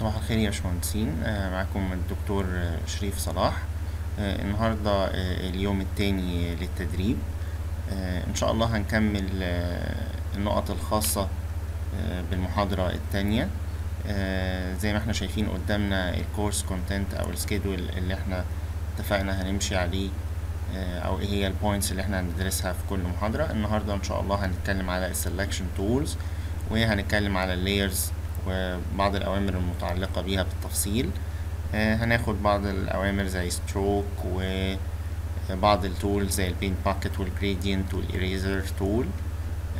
صباح الخير يا باشمهندسين. آه، معكم الدكتور شريف صلاح. آه، النهاردة آه، اليوم التاني للتدريب. إن شاء الله هنكمل النقط الخاصة بالمحاضرة التانية. زي ما إحنا شايفين قدامنا ال course content أو ال schedule اللي إحنا اتفقنا هنمشي عليه أو إيه هي ال points اللي إحنا هندرسها في كل محاضرة. النهاردة إن شاء الله هنتكلم على ال selection tools وهنتكلم على ال layers وبعض الأوامر المتعلقة بيها بالتفصيل. آه، هناخد بعض الأوامر زي stroke وبعض ال tools زي ال paint bucket وال gradient وال eraser tool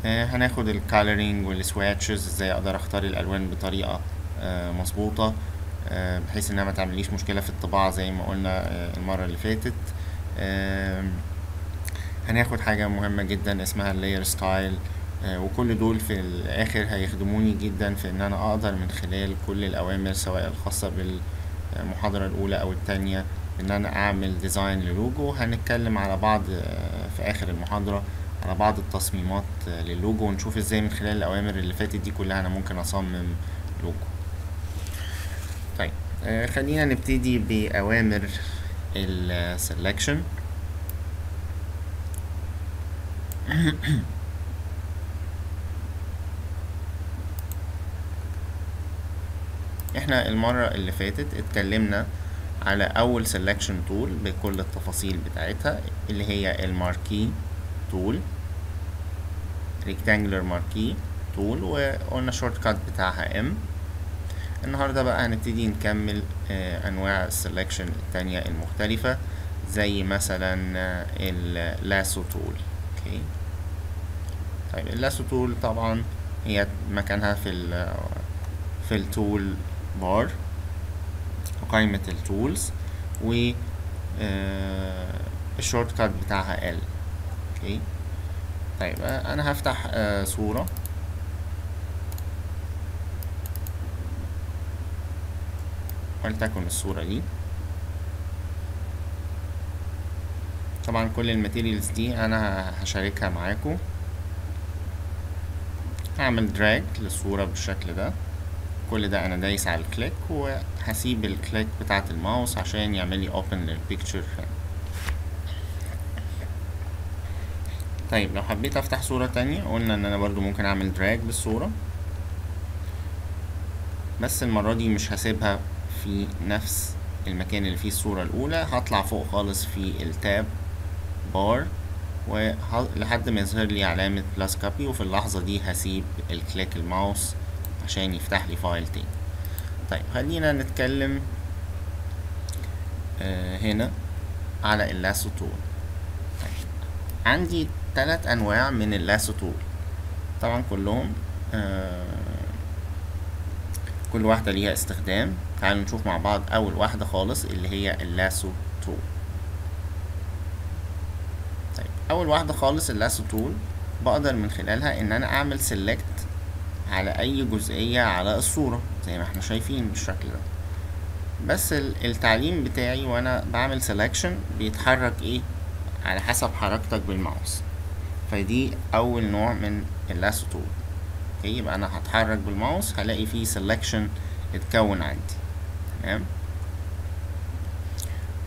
هناخد ال coloring وال swatches إزاي أقدر أختار الألوان بطريقة آه، مظبوطة آه، بحيث إنها ما تعمليش مشكلة في الطباعة زي ما قلنا آه، المرة اللي فاتت. هناخد حاجة مهمة جدا اسمها ال layer style وكل دول في الآخر هيخدموني جدا في إن أنا أقدر من خلال كل الأوامر سواء الخاصة بالمحاضرة الأولى أو التانية إن أنا أعمل design لل logo. هنتكلم على بعض آه، في آخر المحاضرة على بعض التصميمات آه، للوجو ونشوف إزاي من خلال الأوامر اللي فاتت دي كلها أنا ممكن أصمم لوجو. طيب آه، خلينا نبتدي بأوامر السلكشن إحنا المرة اللي فاتت اتكلمنا على أول سelection tool بكل التفاصيل بتاعتها اللي هي الماركي tool rectangular marquee tool وقلنا short cut بتاعها M. النهاردة بقى هنبتدي نكمل آه، أنواع ال selection التانية المختلفة زي مثلا ال lasso tool. okay طيب ال lasso tool طبعا هي مكانها في ال في ال tool bar وقائمة ال tools و آه، ال shortcut بتاعها ال L okay طيب آه، أنا هفتح آه، صورة. ولتكن الصورة دي. طبعا كل ال materials دي أنا هشاركها معاكم. هعمل drag للصورة بالشكل ده. كل ده أنا دايس على ال click وهسيب ال click بتاعة الماوس عشان يعمل لي open لل picture طيب لو حبيت أفتح صورة تانية قلنا إن أنا برضو ممكن أعمل drag للصورة بس المرة دي مش هسيبها في نفس المكان اللي فيه الصورة الأولى هطلع فوق خالص في ال tab bar ولحد ما يظهر لي علامة plus copy وفي اللحظة دي هسيب ال click ال mouse عشان يفتح لي file تاني. طيب خلينا نتكلم آه هنا على ال lasso tool طيب عندي ثلاث أنواع من ال lasso tool طبعا كلهم آه كل واحدة ليها استخدام. تعالوا نشوف مع بعض أول واحدة خالص اللي هي ال lasso tool طيب أول واحدة خالص ال lasso tool بقدر من خلالها إن أنا أعمل select على أي جزئية على الصورة زي ما إحنا شايفين بالشكل ده. بس ال- التعليم بتاعي وأنا بعمل selection بيتحرك إيه؟ على حسب حركتك بالماوس. فدي أول نوع من ال lasso tool okay؟ يبقى أنا هتحرك بالماوس هلاقي فيه selection اتكون عندي. تمام؟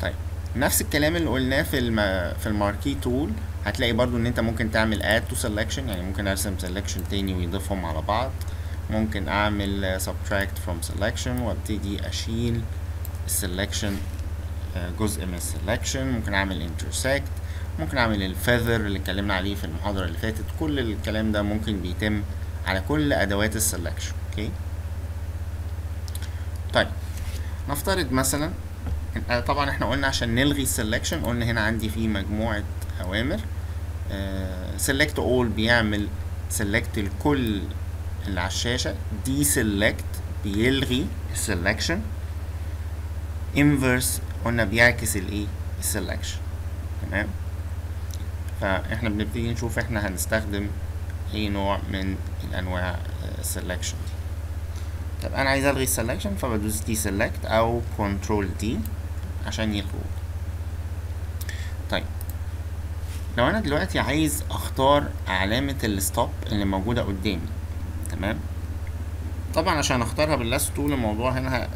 طيب. نفس الكلام اللي قلناه في. في ال marquee tool هتلاقي برضو إن أنت ممكن تعمل add to selection يعني ممكن أرسم selection تاني ويضيفهم على بعض. ممكن أعمل subtract from selection وأبتدي أشيل ال selection جزء من ال selection ممكن أعمل intersect. ممكن أعمل ال feather اللي اتكلمنا عليه في المحاضرة اللي فاتت. كل الكلام ده ممكن بيتم على كل أدوات ال selection okay؟ طيب نفترض مثلا آه، طبعا إحنا قلنا عشان نلغي ال selection قلنا هنا عندي في مجموعة أوامر. select all بيعمل select الكل اللي على الشاشة deselect بيلغي ال selection inverse قلنا بيعكس الايه؟ ال selection تمام؟ فاحنا بنبتدي نشوف إحنا هنستخدم اي نوع من الانواع ال selection دي. طب أنا عايز الغي ال selection فبدوس deselect أو control D عشان يلغوه. طيب لو أنا دلوقتي عايز أختار علامة ال stop اللي موجودة قدامي تمام؟ طبعا عشان أختارها بال lasso tool الموضوع هنا ه...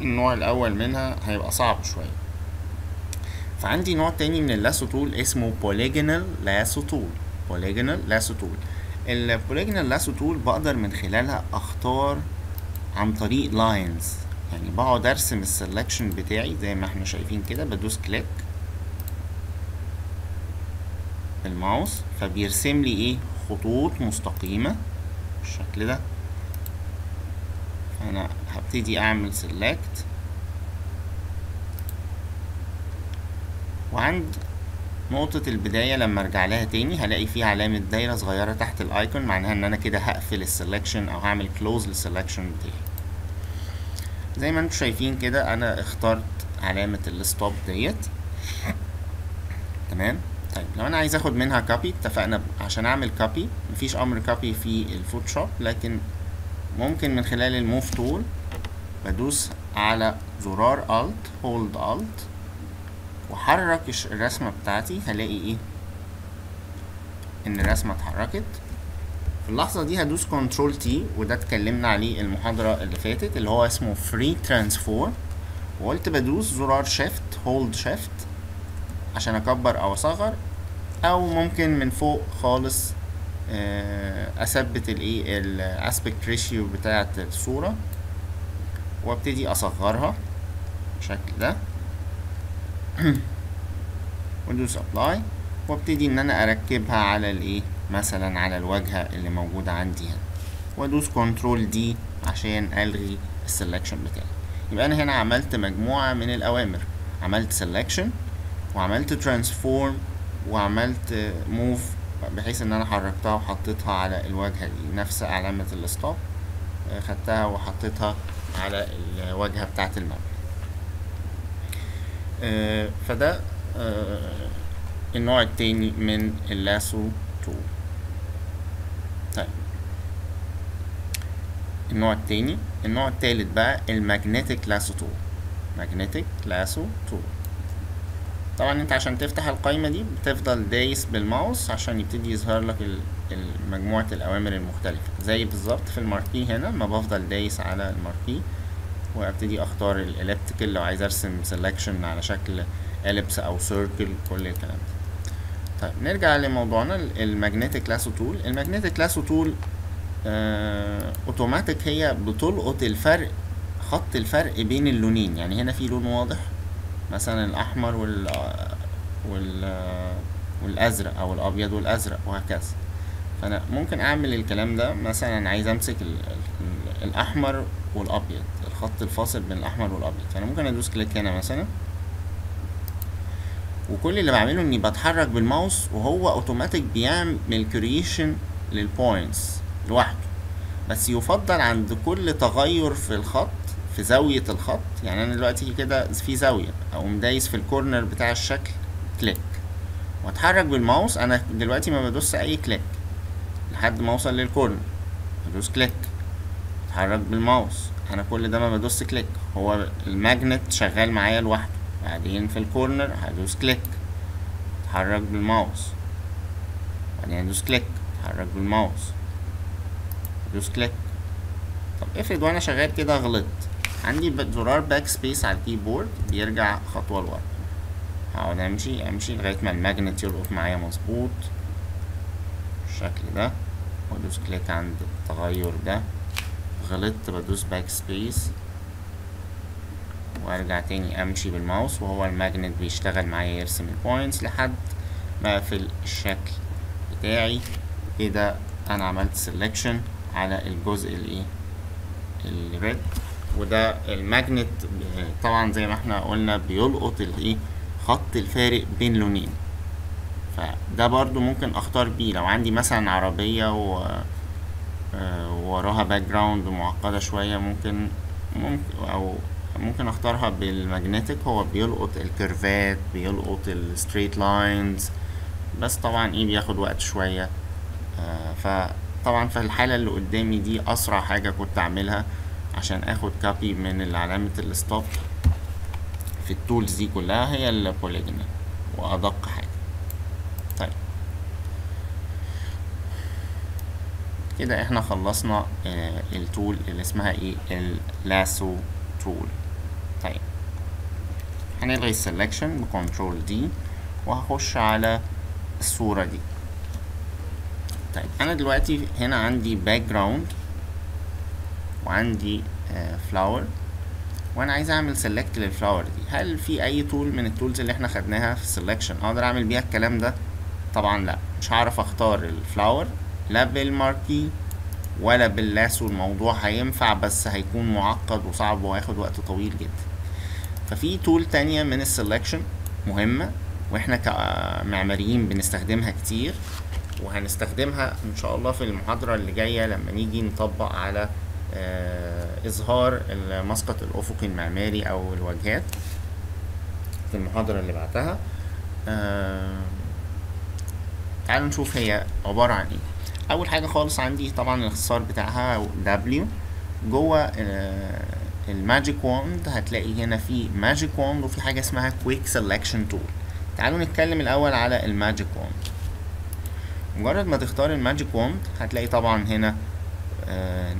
النوع الأول منها هيبقى صعب شوية. فعندي نوع تاني من ال lasso tool اسمه polygonal lasso tool polygonal lasso tool ال polygonal lasso tool بقدر من خلالها أختار عن طريق lines يعني بقعد أرسم ال selection بتاعي زي ما إحنا شايفين كده بدوس click بالماوس فبيرسم لي إيه؟ خطوط مستقيمة. بالشكل ده. فانا هبتدي أعمل select وعند نقطة البداية لما أرجع لها تاني هلاقي فيها علامة دايرة صغيرة تحت ال icon معناها إن أنا كده هقفل ال selection أو هعمل close لل selection بتاعي. زي ما أنتم شايفين كده أنا اخترت علامة ال stop ديت. تمام؟ طيب لو أنا عايز آخد منها copy اتفقنا عشان أعمل copy مفيش أمر copy في الفوتوشوب لكن ممكن من خلال ال move tool بدوس على زرار alt hold alt وأحرك الرسمة بتاعتي. هلاقي إيه؟ إن الرسمة اتحركت. في اللحظة دي هدوس control T وده اتكلمنا عليه المحاضرة اللي فاتت اللي هو اسمه free transform وقلت بدوس زرار shift hold shift عشان أكبر أو أصغر أو ممكن من فوق خالص أثبت الايه ال aspect ratio بتاعة الصورة وأبتدي أصغرها بالشكل ده. وادوس apply وأبتدي إن أنا أركبها على الايه مثلا على الواجهة اللي موجودة عندي هنا. وأدوس control D عشان ألغي ال selection بتاعي. يبقى أنا هنا عملت مجموعة من الأوامر. عملت selection وعملت transform وعملت move بحيث إن أنا حركتها وحطيتها على الواجهه دي نفس علامه ال stop خدتها وحطيتها على الواجهه بتاعة المبنى. فده النوع التاني من ال lasso tool طيب. النوع التاني النوع التالت بقى ال magnetic lasso tool magnetic lasso tool طبعا أنت عشان تفتح القائمة دي بتفضل دايس بالماوس عشان يبتدي يظهر لك مجموعة الأوامر المختلفة. زي بالظبط في ال marquee هنا ما بفضل دايس على ال marquee وأبتدي أختار ال elliptical لو عايز أرسم selection على شكل ellipse أو circle كل الكلام ده. طيب نرجع لموضوعنا ال magnetic lasso tool ال magnetic lasso tool automatic هي بتلقط الفرق خط الفرق بين اللونين. يعني هنا في لون واضح مثلا الأحمر وال وال والأزرق أو الأبيض والأزرق وهكذا. فأنا ممكن أعمل الكلام ده. مثلا عايز أمسك ال ال الأحمر والأبيض الخط الفاصل بين الأحمر والأبيض. فأنا ممكن أدوس click هنا مثلا. وكل اللي بعمله إني بتحرك بالماوس وهو أوتوماتيك بيعمل creation لل points لوحده. بس يفضل عند كل تغير في الخط في زاوية الخط يعني أنا دلوقتي كده في زاوية أقوم دايس في ال corner بتاع الشكل click وأتحرك بالماوس أنا دلوقتي ما بدوس أي click لحد ما أوصل لل corner بدوس click أتحرك بالماوس أنا كل ده ما بدوس click هو ال magnet شغال معايا لوحده. بعدين في ال corner هدوس click أتحرك بالماوس. بعدين أدوس click أتحرك بالماوس. أدوس click طب افرض وأنا شغال كده غلطت. عندي زرار backspace على ال keyboard بيرجع خطوة لورا. هقعد أمشي أمشي لغاية ما ال magnet يلقط معايا مظبوط. بالشكل ده. وادوس click عند التغير ده. غلطت بدوس backspace وأرجع تاني أمشي بالماوس وهو ال magnet بيشتغل معايا يرسم ال points لحد ما أقفل الشكل بتاعي. كده أنا عملت selection على الجزء الإيه؟ ال red. وده ال magnet طبعا زي ما إحنا قلنا بيلقط الايه خط الفارق بين لونين. فده برضو ممكن أختار بيه. لو عندي مثلا عربية و وراها background معقدة شوية ممكن ممكن أو ممكن أختارها بال magnetic. هو بيلقط ال curve ات بيلقط ال straight lines بس طبعا إيه بياخد وقت شوية. آه فطبعا في الحالة اللي قدامي دي أسرع حاجة كنت أعملها عشان آخد copy من علامة ال stop في ال tools دي كلها هي ال polygonal وأدق حاجة. طيب. كده إحنا خلصنا آه ال tool اللي اسمها إيه؟ ال lasso tool طيب. هنلغي ال selection ب control D وهخش على الصورة دي. طيب. أنا دلوقتي هنا عندي background وعندي flower وأنا عايز أعمل select لل flower دي. هل في أي tool من ال tools اللي إحنا خدناها في ال selection أقدر أعمل بيها الكلام ده؟ طبعا لأ. مش هعرف أختار ال flower لا بال marquee ولا بال lasso. الموضوع هينفع بس هيكون معقد وصعب وهياخد وقت طويل جدا. ففي tool تانية من ال selection مهمة وإحنا كمعماريين بنستخدمها كتير وهنستخدمها إن شاء الله في المحاضرة اللي جاية لما نيجي نطبق على آه إظهار المسقط الأفقي المعماري أو الواجهات في المحاضرة اللي بعدها آه تعالوا نشوف هي عبارة عن إيه. أول حاجة خالص عندي طبعا الاختصار بتاعها W. جوه آه ال magic wand هتلاقي هنا في magic wand وفي حاجة اسمها quick selection tool تعالوا نتكلم الأول على ال magic wand مجرد ما تختار ال magic wand هتلاقي طبعا هنا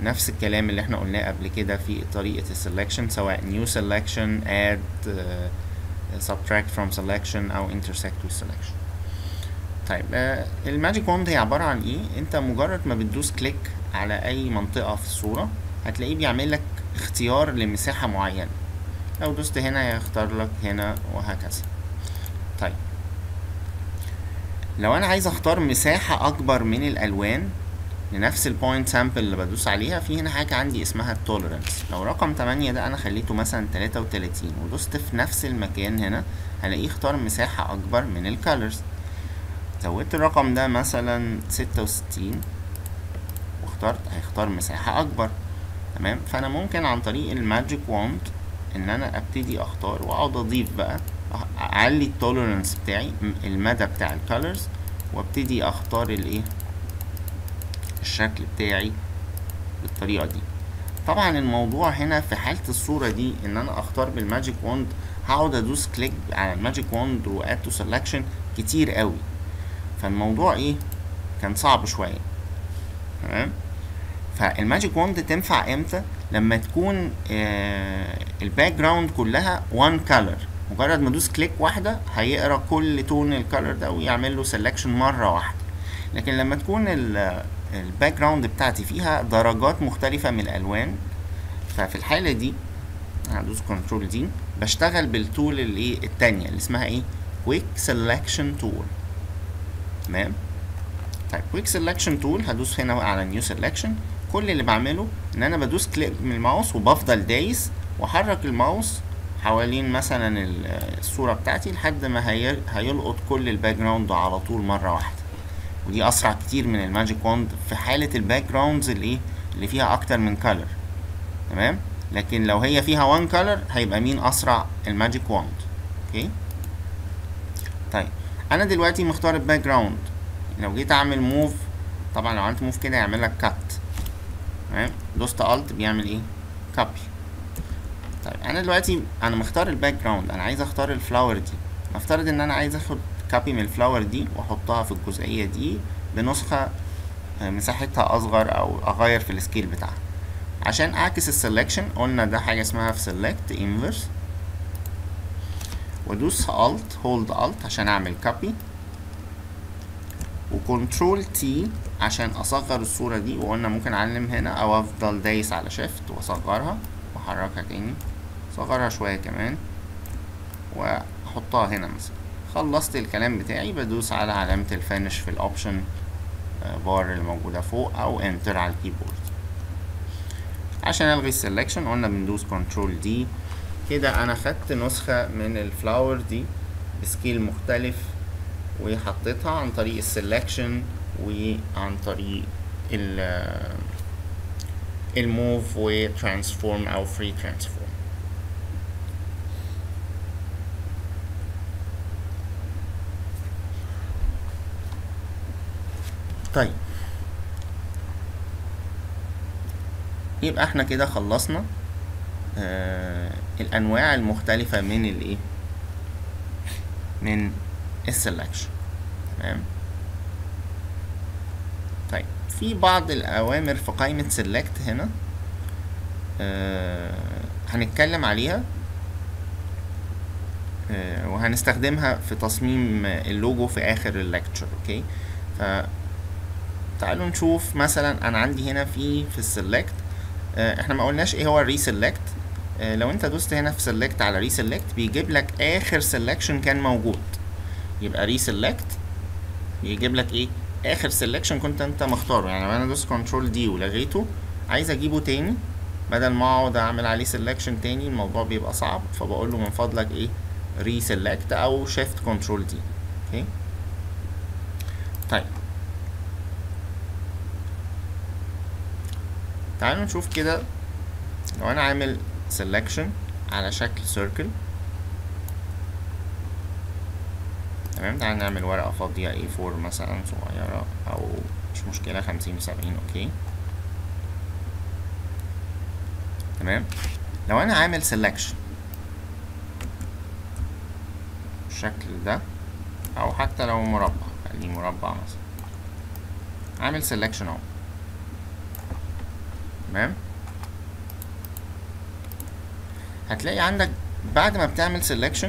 نفس الكلام اللي إحنا قلناه قبل كده في طريقة ال selection سواء new selection add آه subtract from selection أو intersect with selection. طيب آه ال magic wand هي عبارة عن إيه؟ أنت مجرد ما بتدوس click على أي منطقة في الصورة هتلاقيه بيعمل لك اختيار لمساحة معينة. لو دوست هنا هيختار لك هنا وهكذا. طيب لو أنا عايز أختار مساحة أكبر من الألوان لنفس ال point sample اللي بدوس عليها في هنا حاجة عندي اسمها ال tolerance لو رقم تمانية ده أنا خليته مثلا تلاتة وتلاتين ودوست في نفس المكان هنا هلاقيه اختار مساحة أكبر من ال colors زودت الرقم ده مثلا ستة وستين واخترت هيختار مساحة أكبر. تمام؟ فأنا ممكن عن طريق ال magic wand إن أنا أبتدي أختار وأقعد أضيف بقى أعلي ال tolerance بتاعي المدى بتاع ال colors وأبتدي أختار الايه الشكل بتاعي بالطريقة دي. طبعا الموضوع هنا في حالة الصورة دي إن أنا أختار بال magic wand هقعد أدوس click على ال magic wand و add to selection كتير قوي. فالموضوع إيه؟ كان صعب شوية. تمام؟ فال magic wand تنفع إمتى؟ لما تكون آه ال background كلها one color مجرد ما أدوس click واحدة هيقرأ كل tone ال color ده ويعمل له selection مرة واحدة. لكن لما تكون ال background بتاعتي فيها درجات مختلفة من الألوان. ففي الحالة دي هدوس control D بشتغل بال tool الايه التانية اللي اسمها إيه؟ quick selection tool تمام؟ طيب quick selection tool هدوس هنا على new selection كل اللي بعمله إن أنا بدوس click من الماوس وبفضل دايس وأحرك الماوس حوالين مثلا الصورة بتاعتي لحد ما هي... هيلقط كل ال background على طول مرة واحدة. ودي أسرع كتير من ال magic wand في حالة ال backgrounds اللي إيه؟ اللي فيها أكتر من color تمام؟ لكن لو هي فيها one color هيبقى مين أسرع؟ ال magic wand okay؟ طيب أنا دلوقتي مختار ال background لو جيت أعمل move طبعا لو عملت move كده يعمل لك cut تمام؟ دوست alt بيعمل إيه؟ copy طيب أنا دلوقتي أنا مختار ال background أنا عايز أختار ال flower دي. نفترض إن أنا عايز أخد copy من ال flower دي واحطها في الجزئية دي بنسخة مساحتها أصغر أو أغير في ال scale بتاعها. عشان أعكس ال selection قلنا ده حاجة اسمها في select inverse وأدوس alt hold alt عشان أعمل copy و control T عشان أصغر الصورة دي وقلنا ممكن أعلم هنا أو أفضل دايس على shift وأصغرها وأحركها تاني. أصغرها شوية كمان وأحطها هنا مثلا. خلصت الكلام بتاعي بدوس على علامة ال finish في ال option bar اللي موجودة فوق أو enter على ال keyboard عشان ألغي ال selection قلنا بندوس control D كده أنا خدت نسخة من ال flower دي ب scale مختلف وحطيتها عن طريق ال selection وعن طريق ال ال move و transform أو free transform طيب. يبقى إحنا كده خلصنا آه الأنواع المختلفة من الإيه؟ من ال selection تمام؟ طيب في بعض الأوامر في قائمة select هنا آه هنتكلم عليها آه وهنستخدمها في تصميم اللوجو في آخر ال lecture okay ف تعالوا نشوف مثلا أنا عندي هنا في في ال select آه إحنا ما قلناش إيه هو ال reselect آه لو أنت دوست هنا في select على reselect بيجيب لك آخر selection كان موجود. يبقى reselect بيجيب لك إيه؟ آخر selection كنت أنت مختاره. يعني لو أنا دوست control D ولغيته عايز أجيبه تاني بدل ما أقعد أعمل عليه selection تاني الموضوع بيبقى صعب. فبقول له من فضلك إيه؟ reselect أو shift control D okay؟ طيب. تعالوا نشوف كده لو أنا عامل selection على شكل circle. تمام؟ تعالى نعمل ورقة فاضية A4 مثلا صغيرة أو مش مشكلة خمسين وسبعين okay؟ تمام؟ لو أنا عامل selection بالشكل ده أو حتى لو مربع خليه مربع مثلا. عامل selection أهو. تمام؟ هتلاقي عندك بعد ما بتعمل selection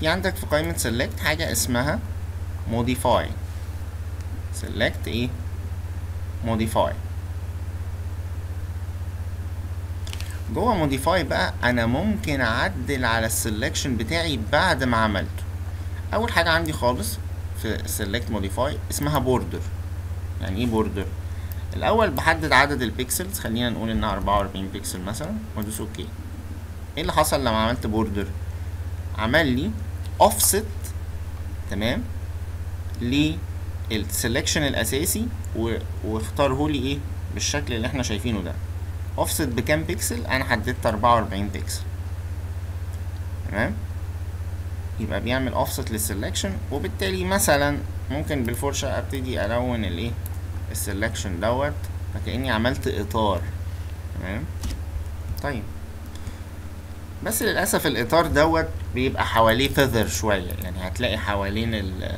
في عندك في قائمة select حاجة اسمها modify. Select إيه؟ modify. جوه modify بقى أنا ممكن أعدل على ال selection بتاعي بعد ما عملته. أول حاجة عندي خالص في select modify اسمها border. يعني إيه border الأول بحدد عدد ال pixels خلينا نقول إنها 44 بيكسل مثلا وادوس okay إيه اللي حصل لما عملت border عمل لي اوفست تمام لل selection الأساسي واختاره لي إيه؟ بالشكل اللي إحنا شايفينه ده. اوفست بكام بيكسل؟ أنا حددت 44 بيكسل. تمام؟ يبقى بيعمل offset لل selection وبالتالي مثلا ممكن بالفرشة أبتدي ألون الإيه؟ ال selection دوت فكأني عملت إطار. تمام؟ طيب. بس للأسف الإطار دوت بيبقى حواليه feather شوية. يعني هتلاقي حوالين ال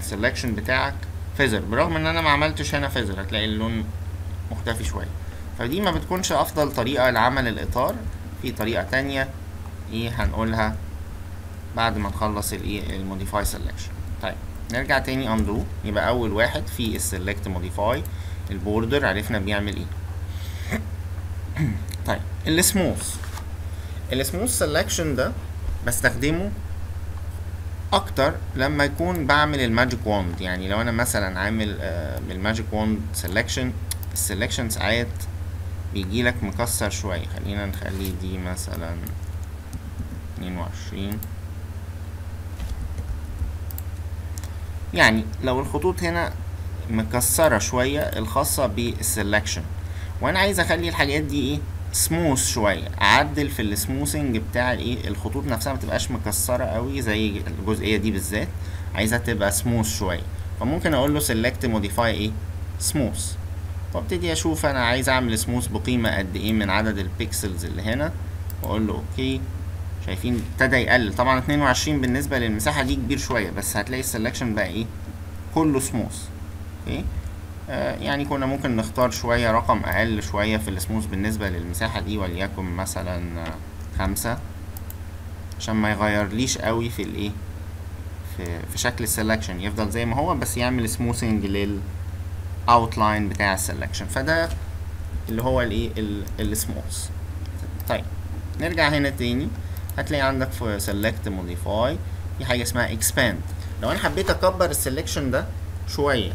ال selection بتاعك feather برغم إن أنا ما عملتش هنا feather هتلاقي اللون مختفي شوية. فدي ما بتكونش أفضل طريقة لعمل الإطار. في طريقة تانية إيه هنقولها بعد ما نخلص الايه ال modify طيب نرجع تاني undo. يبقى أول واحد في ال select modify ال border عرفنا بيعمل إيه. طيب السموث السموث سelection ده بستخدمه أكتر لما يكون بعمل ال magic wand يعني لو أنا مثلا عامل بال magic wand selection ال selection ساعات بيجيلك مكسر شوية. خلينا نخلي دي مثلا اتنين وعشرين. يعني لو الخطوط هنا مكسرة شوية الخاصة بال selection وأنا عايز أخلي الحاجات دي إيه؟ سموث شوية. أعدل في ال smoothing بتاع الإيه؟ الخطوط نفسها متبقاش مكسرة قوي زي الجزئية دي بالذات. عايزها تبقى سموث شوية. فممكن أقول له select modify إيه؟ سموث وأبتدي أشوف أنا عايز أعمل سموث بقيمة قد إيه من عدد ال pixels اللي هنا. وأقول له okay شايفين ابتدى يقلل طبعا 22 بالنسبة للمساحة دي كبير شوية بس هتلاقي ال selection بقى إيه؟ كله smooth okay آه يعني كنا ممكن نختار شوية رقم أقل شوية في السموث بالنسبة للمساحة دي وليكن مثلا خمسة عشان ما يغيرليش قوي في الإيه؟ في, في شكل ال selection يفضل زي ما هو بس يعمل smoothing لل outline بتاع ال selection فده اللي هو الإيه؟ السموث طيب نرجع هنا تاني. هتلاقي عندك في select modify. في حاجة اسمها expand. لو أنا حبيت أكبر ال selection ده شوية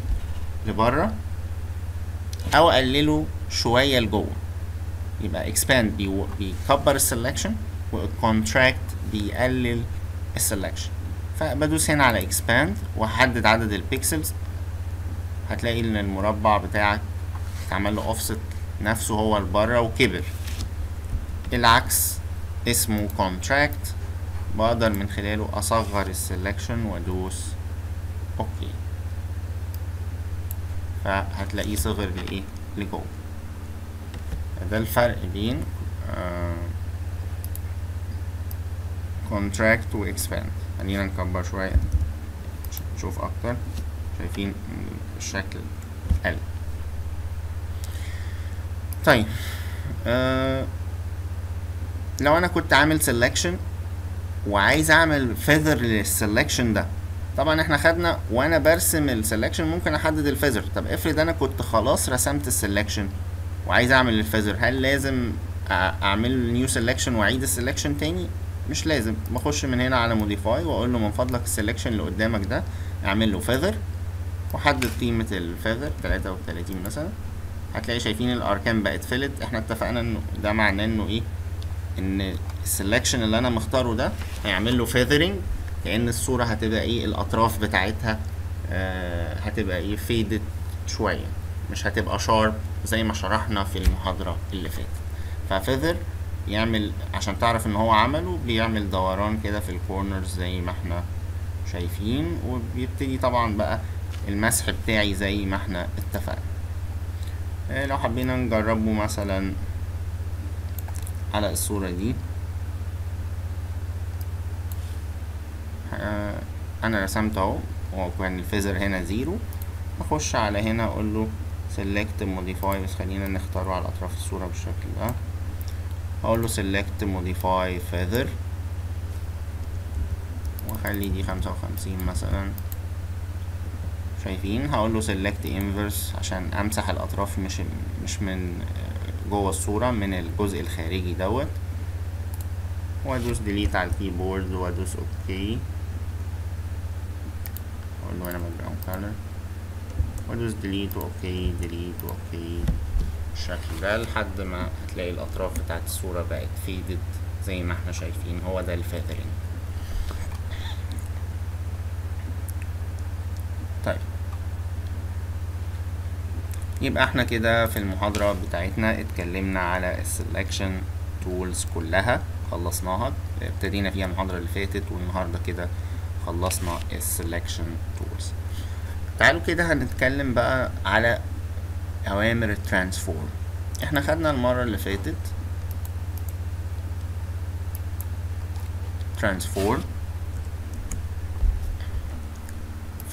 لبره أو أقلله شوية لجوه. يبقى expand بي بيكبر ال selection و contract بيقلل ال selection فبدوس هنا على expand وأحدد عدد ال pixels هتلاقي إن المربع بتاعك اتعمل له اوفست نفسه هو لبره وكبر. العكس اسمه contract. بقدر من خلاله أصغر ال selection وأدوس okay فهتلاقيه صغر لإيه؟ لجوه. ده الفرق بين آه contract و expand. خلينا نكبر شوية. نشوف أكتر. شايفين الشكل قل طيب آه لو أنا كنت عامل سelection وعايز أعمل feather للسelection ده طبعا إحنا خدنا وأنا برسم السelection ممكن أحدد الفيذر طب افرض أنا كنت خلاص رسمت السelection وعايز أعمل الفيذر هل لازم أعمل نيو سelection وأعيد السelection تاني؟ مش لازم. بخش من هنا على modify وأقول له من فضلك ال selection اللي قدامك ده أعمل له feather وحدد قيمة ال feather 33 مثلا. هتلاقي شايفين الأركان بقت faded إحنا اتفقنا إنه ده معناه إنه إيه؟ إن ال selection اللي أنا مختاره ده هيعمل له feathering كأن الصورة هتبقى إيه؟ الأطراف بتاعتها آه هتبقى إيه؟ faded شوية مش هتبقى sharp زي ما شرحنا في المحاضرة اللي فاتت. ف feather يعمل عشان تعرف إن هو عمله بيعمل دوران كده في ال corners زي ما إحنا شايفين وبيبتدي طبعا بقى المسح بتاعي زي ما إحنا اتفقنا. آه، لو حبينا نجربه مثلا على الصورة دي. آه، أنا رسمت أهو وكان ال feather هنا zero. اخش على هنا أقول له select modify بس خلينا نختاره على أطراف الصورة بالشكل ده. أقول له select modify feather. وأخلي دي خمسة وخمسين مثلا. شايفين؟ هقول له select inverse عشان أمسح الأطراف مش مش من جوه الصورة من الجزء الخارجي دوت. وأدوس delete على الكيبورد وأدوس OK أقول له هنا background color. وأدوس delete و OK delete و OK بالشكل ده لحد ما هتلاقي الأطراف بتاعت الصورة بقت faded زي ما إحنا شايفين. هو ده ال feathering طيب يبقى إحنا كده في المحاضرة بتاعتنا اتكلمنا على ال selection tools كلها خلصناها ابتدينا فيها المحاضرة اللي فاتت والنهاردة كده خلصنا ال selection tools تعالوا كده هنتكلم بقى على أوامر ال transform إحنا خدنا المرة اللي فاتت transform.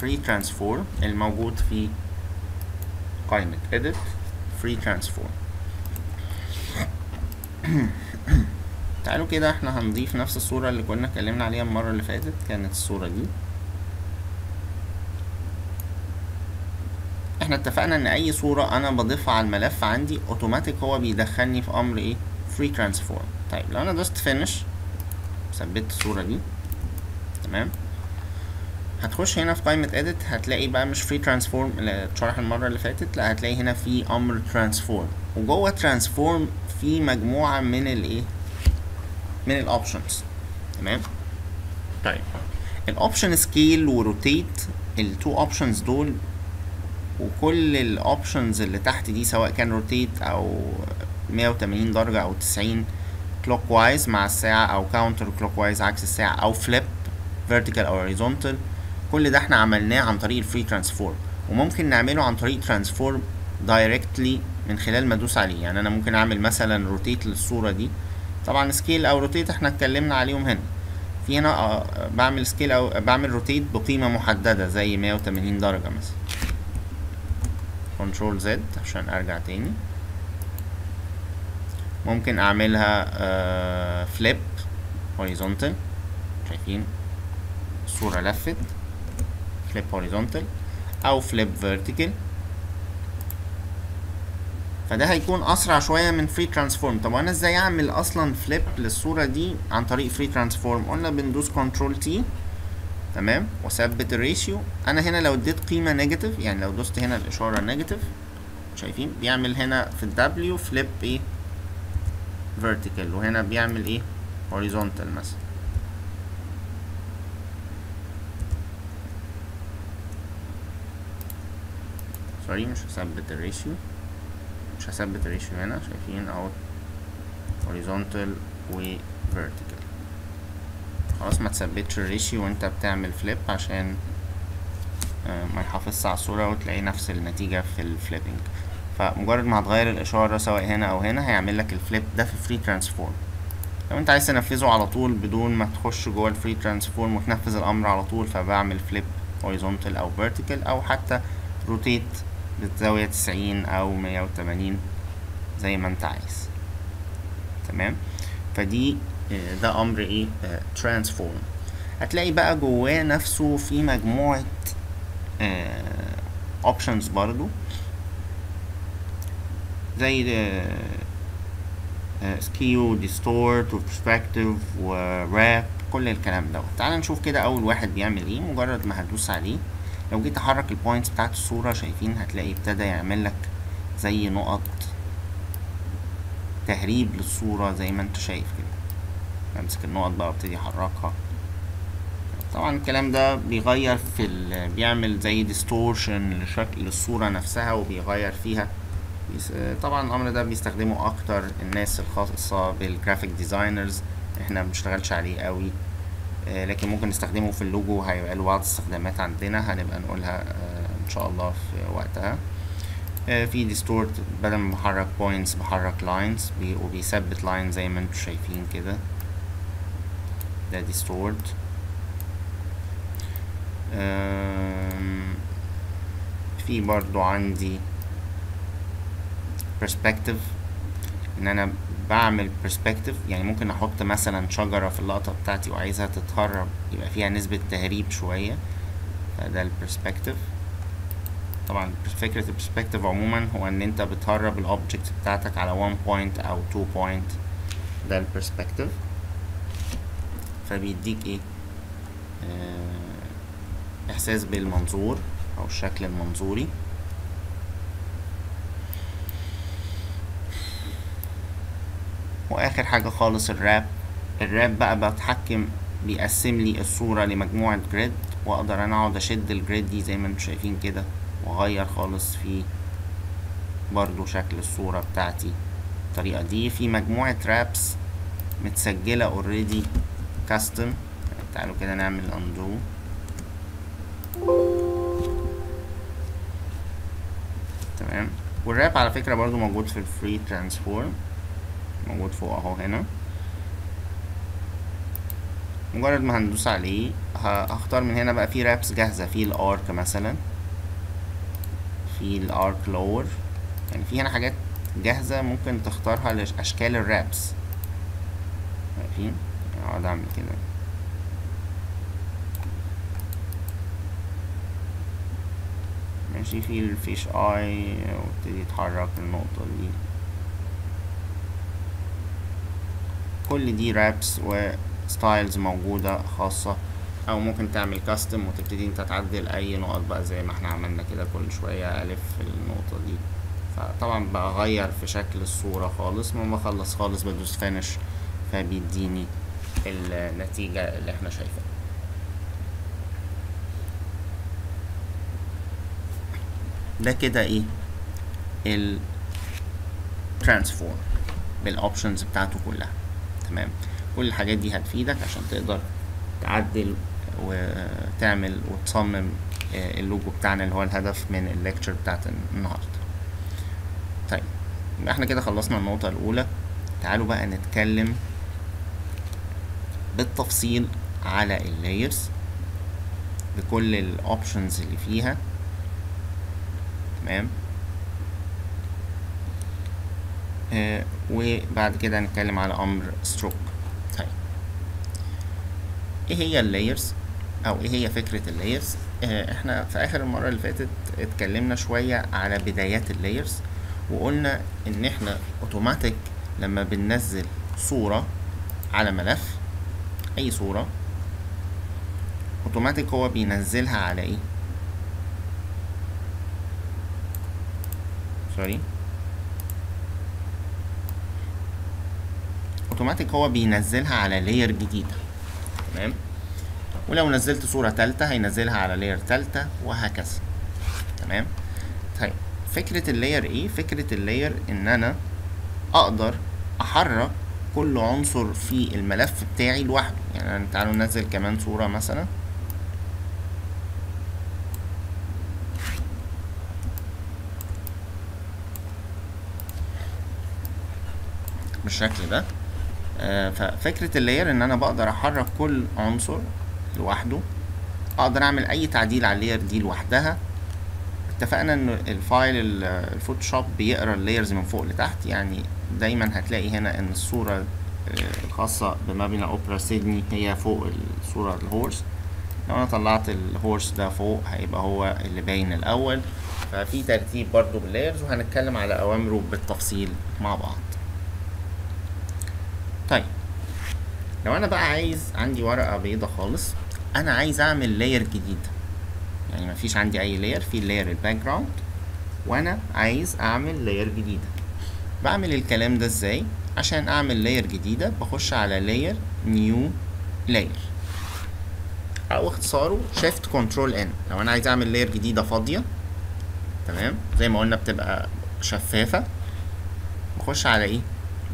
Free transform الموجود في قائمة edit free transform. تعالوا كده إحنا هنضيف نفس الصورة اللي كنا اتكلمنا عليها المرة اللي فاتت كانت الصورة دي. إحنا اتفقنا ان أي صورة أنا بضيفها على الملف عندي اوتوماتيك هو بيدخلني في أمر إيه؟ free transform. طيب لو أنا دوست finish ثبت الصورة دي. تمام؟ هتخش هنا في قائمة edit هتلاقي بقى مش free transform اللي اتشرح المرة اللي فاتت لا هتلاقي هنا في أمر transform. وجوه transform في مجموعة من الايه من ال options تمام؟ طيب. ال option scale و rotate ال two options دول وكل ال options اللي تحت دي سواء كان rotate أو 180 درجة أو 90 clockwise مع الساعة أو counter clockwise عكس الساعة أو flip vertical أو horizontal كل ده إحنا عملناه عن طريق ال free transform وممكن نعمله عن طريق transform directly من خلال ما ادوس عليه. يعني أنا ممكن أعمل مثلا rotate للصورة دي. طبعا scale أو rotate إحنا اتكلمنا عليهم هنا. في هنا آه، بعمل scale أو بعمل rotate بقيمة محددة زي 180 درجة مثلا. control Z عشان أرجع تاني. ممكن أعملها flip horizontal شايفين؟ الصورة لفت. flip horizontal أو flip vertical فده هيكون أسرع شوية من free transform طب أنا إزاي أعمل أصلا flip للصورة دي عن طريق free transform قلنا بندوس control T تمام؟ واثبت ال ratio أنا هنا لو اديت قيمة negative يعني لو دوست هنا الإشارة negative شايفين؟ بيعمل هنا في ال W flip إيه؟ vertical وهنا بيعمل إيه؟ horizontal مثلا. sorry مش هثبت ال ratio مش هثبت ال ratio هنا شايفين أهو horizontal و vertical. خلاص ما تثبتش ال ratio وأنت بتعمل flip عشان آه، ما يحافظش على الصورة وتلاقي نفس النتيجة في ال flipping فمجرد ما هتغير الإشارة سواء هنا أو هنا هيعمل لك ال flip ده في free transform لو أنت عايز تنفذه على طول بدون ما تخش جوه ال free transform وتنفذ الأمر على طول فبعمل flip horizontal أو vertical أو حتى rotate بالزاوية تسعين أو مية وتمانين زي ما انت عايز. تمام؟ فدي آه، ده أمر إيه؟ transform هتلاقي بقى جواه نفسه في مجموعة options برضو. زي skew distort و perspective و warp كل الكلام دوت. تعال نشوف كده أول واحد بيعمل إيه مجرد ما هدوس عليه. لو جيت أحرك ال points بتاعت الصورة شايفين هتلاقي ابتدى يعمل لك زي نقط تهريب للصورة زي ما انت شايف كده. بمسك النقط بقى وابتدي أحركها. طبعا الكلام ده بيغير في ال... بيعمل زي distortion لشكل الصورة نفسها وبيغير فيها. طبعا الأمر ده بيستخدمه أكتر الناس الخاصة بال graphic designers إحنا مبنشتغلش عليه قوي. لكن ممكن نستخدمه في اللوجو هيبقى له بعض الاستخدامات عندنا هنبقى نقولها آه، إن شاء الله في وقتها. آه، في distort بدل ما بحرك points بحرك lines وبيثبت line زي ما أنتم شايفين كده. ده distort في برضو عندي perspective إن أنا بعمل perspective يعني ممكن أحط مثلا شجرة في اللقطة بتاعتي وعايزها تتهرب يبقى فيها نسبة تهريب شوية. ده ال perspective طبعا فكرة ال perspective عموما هو إن أنت بتهرب ال object بتاعتك على one point أو two point. ده ال perspective فبيديك إيه؟ آه إحساس بالمنظور أو الشكل المنظوري. وآخر حاجة خالص ال warp ال warp بقى بتحكم بيقسم لي الصورة لمجموعة grid وأقدر أنا أقعد أشد ال grid دي زي ما أنتم شايفين كده وأغير خالص في برضو شكل الصورة بتاعتي. الطريقة دي في مجموعة warps متسجلة already custom تعالوا كده نعمل undo. تمام. وال warp على فكرة برضو موجود في ال free transform موجود فوق اهو هنا. مجرد ما هندوس عليه هختار من هنا بقى في warps جاهزة في ال arc مثلا. في ال arc lower يعني في هنا حاجات جاهزة ممكن تختارها لأشكال ال warps عارفين أقعد أعمل كده. ماشي؟ في ال fisheye وابتدي يتحرك النقطة دي. كل دي warps و styles موجودة خاصة أو ممكن تعمل custom وتبتدي أنت تعدل أي نقط بقى زي ما إحنا عملنا كده كل شوية ألف النقطة دي. فطبعا بغير في شكل الصورة خالص ما بخلص خالص بدوس finish فبيديني النتيجة اللي إحنا شايفينها ده كده إيه؟ ال transform بال options بتاعته كلها. تمام. كل الحاجات دي هتفيدك عشان تقدر تعدل وتعمل وتصمم اللوجو بتاعنا اللي هو الهدف من ال lecture بتاعت النهارده. طيب إحنا كده خلصنا النقطة الأولى. تعالوا بقى نتكلم بالتفصيل على ال layers بكل ال options اللي فيها. تمام آه وبعد كده هنتكلم على أمر stroke طيب. إيه هي ال layers أو إيه هي فكرة ال layers آه إحنا في آخر المرة اللي فاتت اتكلمنا شوية على بدايات ال layers وقلنا إن إحنا اوتوماتيك لما بننزل صورة على ملف أي صورة اوتوماتيك هو بينزلها على إيه؟ sorry automatic هو بينزلها على layer جديدة. تمام؟ ولو نزلت صورة تالتة هينزلها على layer تالتة وهكذا. تمام؟ طيب فكرة ال layer إيه؟ فكرة ال layer إن أنا أقدر أحرك كل عنصر في الملف بتاعي لوحده. يعني تعالوا ننزل كمان صورة مثلا. بالشكل ده. ففكرة ال layer إن أنا بقدر أحرك كل عنصر لوحده أقدر أعمل أي تعديل على ال layer دي لوحدها. اتفقنا إن ال file ال- ال Photoshop بيقرأ ال layers من فوق لتحت يعني دايما هتلاقي هنا إن الصورة آه، الخاصة بمبنى اوبرا سيدني هي فوق الصورة ال horse لو أنا طلعت ال horse ده فوق هيبقى هو اللي باين الأول. ففي ترتيب برضو بال layers وهنتكلم على أوامره بالتفصيل مع بعض. طيب. لو أنا بقى عايز عندي ورقة بيضة خالص أنا عايز أعمل layer جديدة يعني مفيش عندي أي layer في layer ال background وأنا عايز أعمل layer جديدة. بعمل الكلام ده إزاي؟ عشان أعمل layer جديدة بخش على layer new layer أو اختصاره shift control N لو أنا عايز أعمل layer جديدة فاضية تمام؟ زي ما قلنا بتبقى شفافة. بخش على إيه؟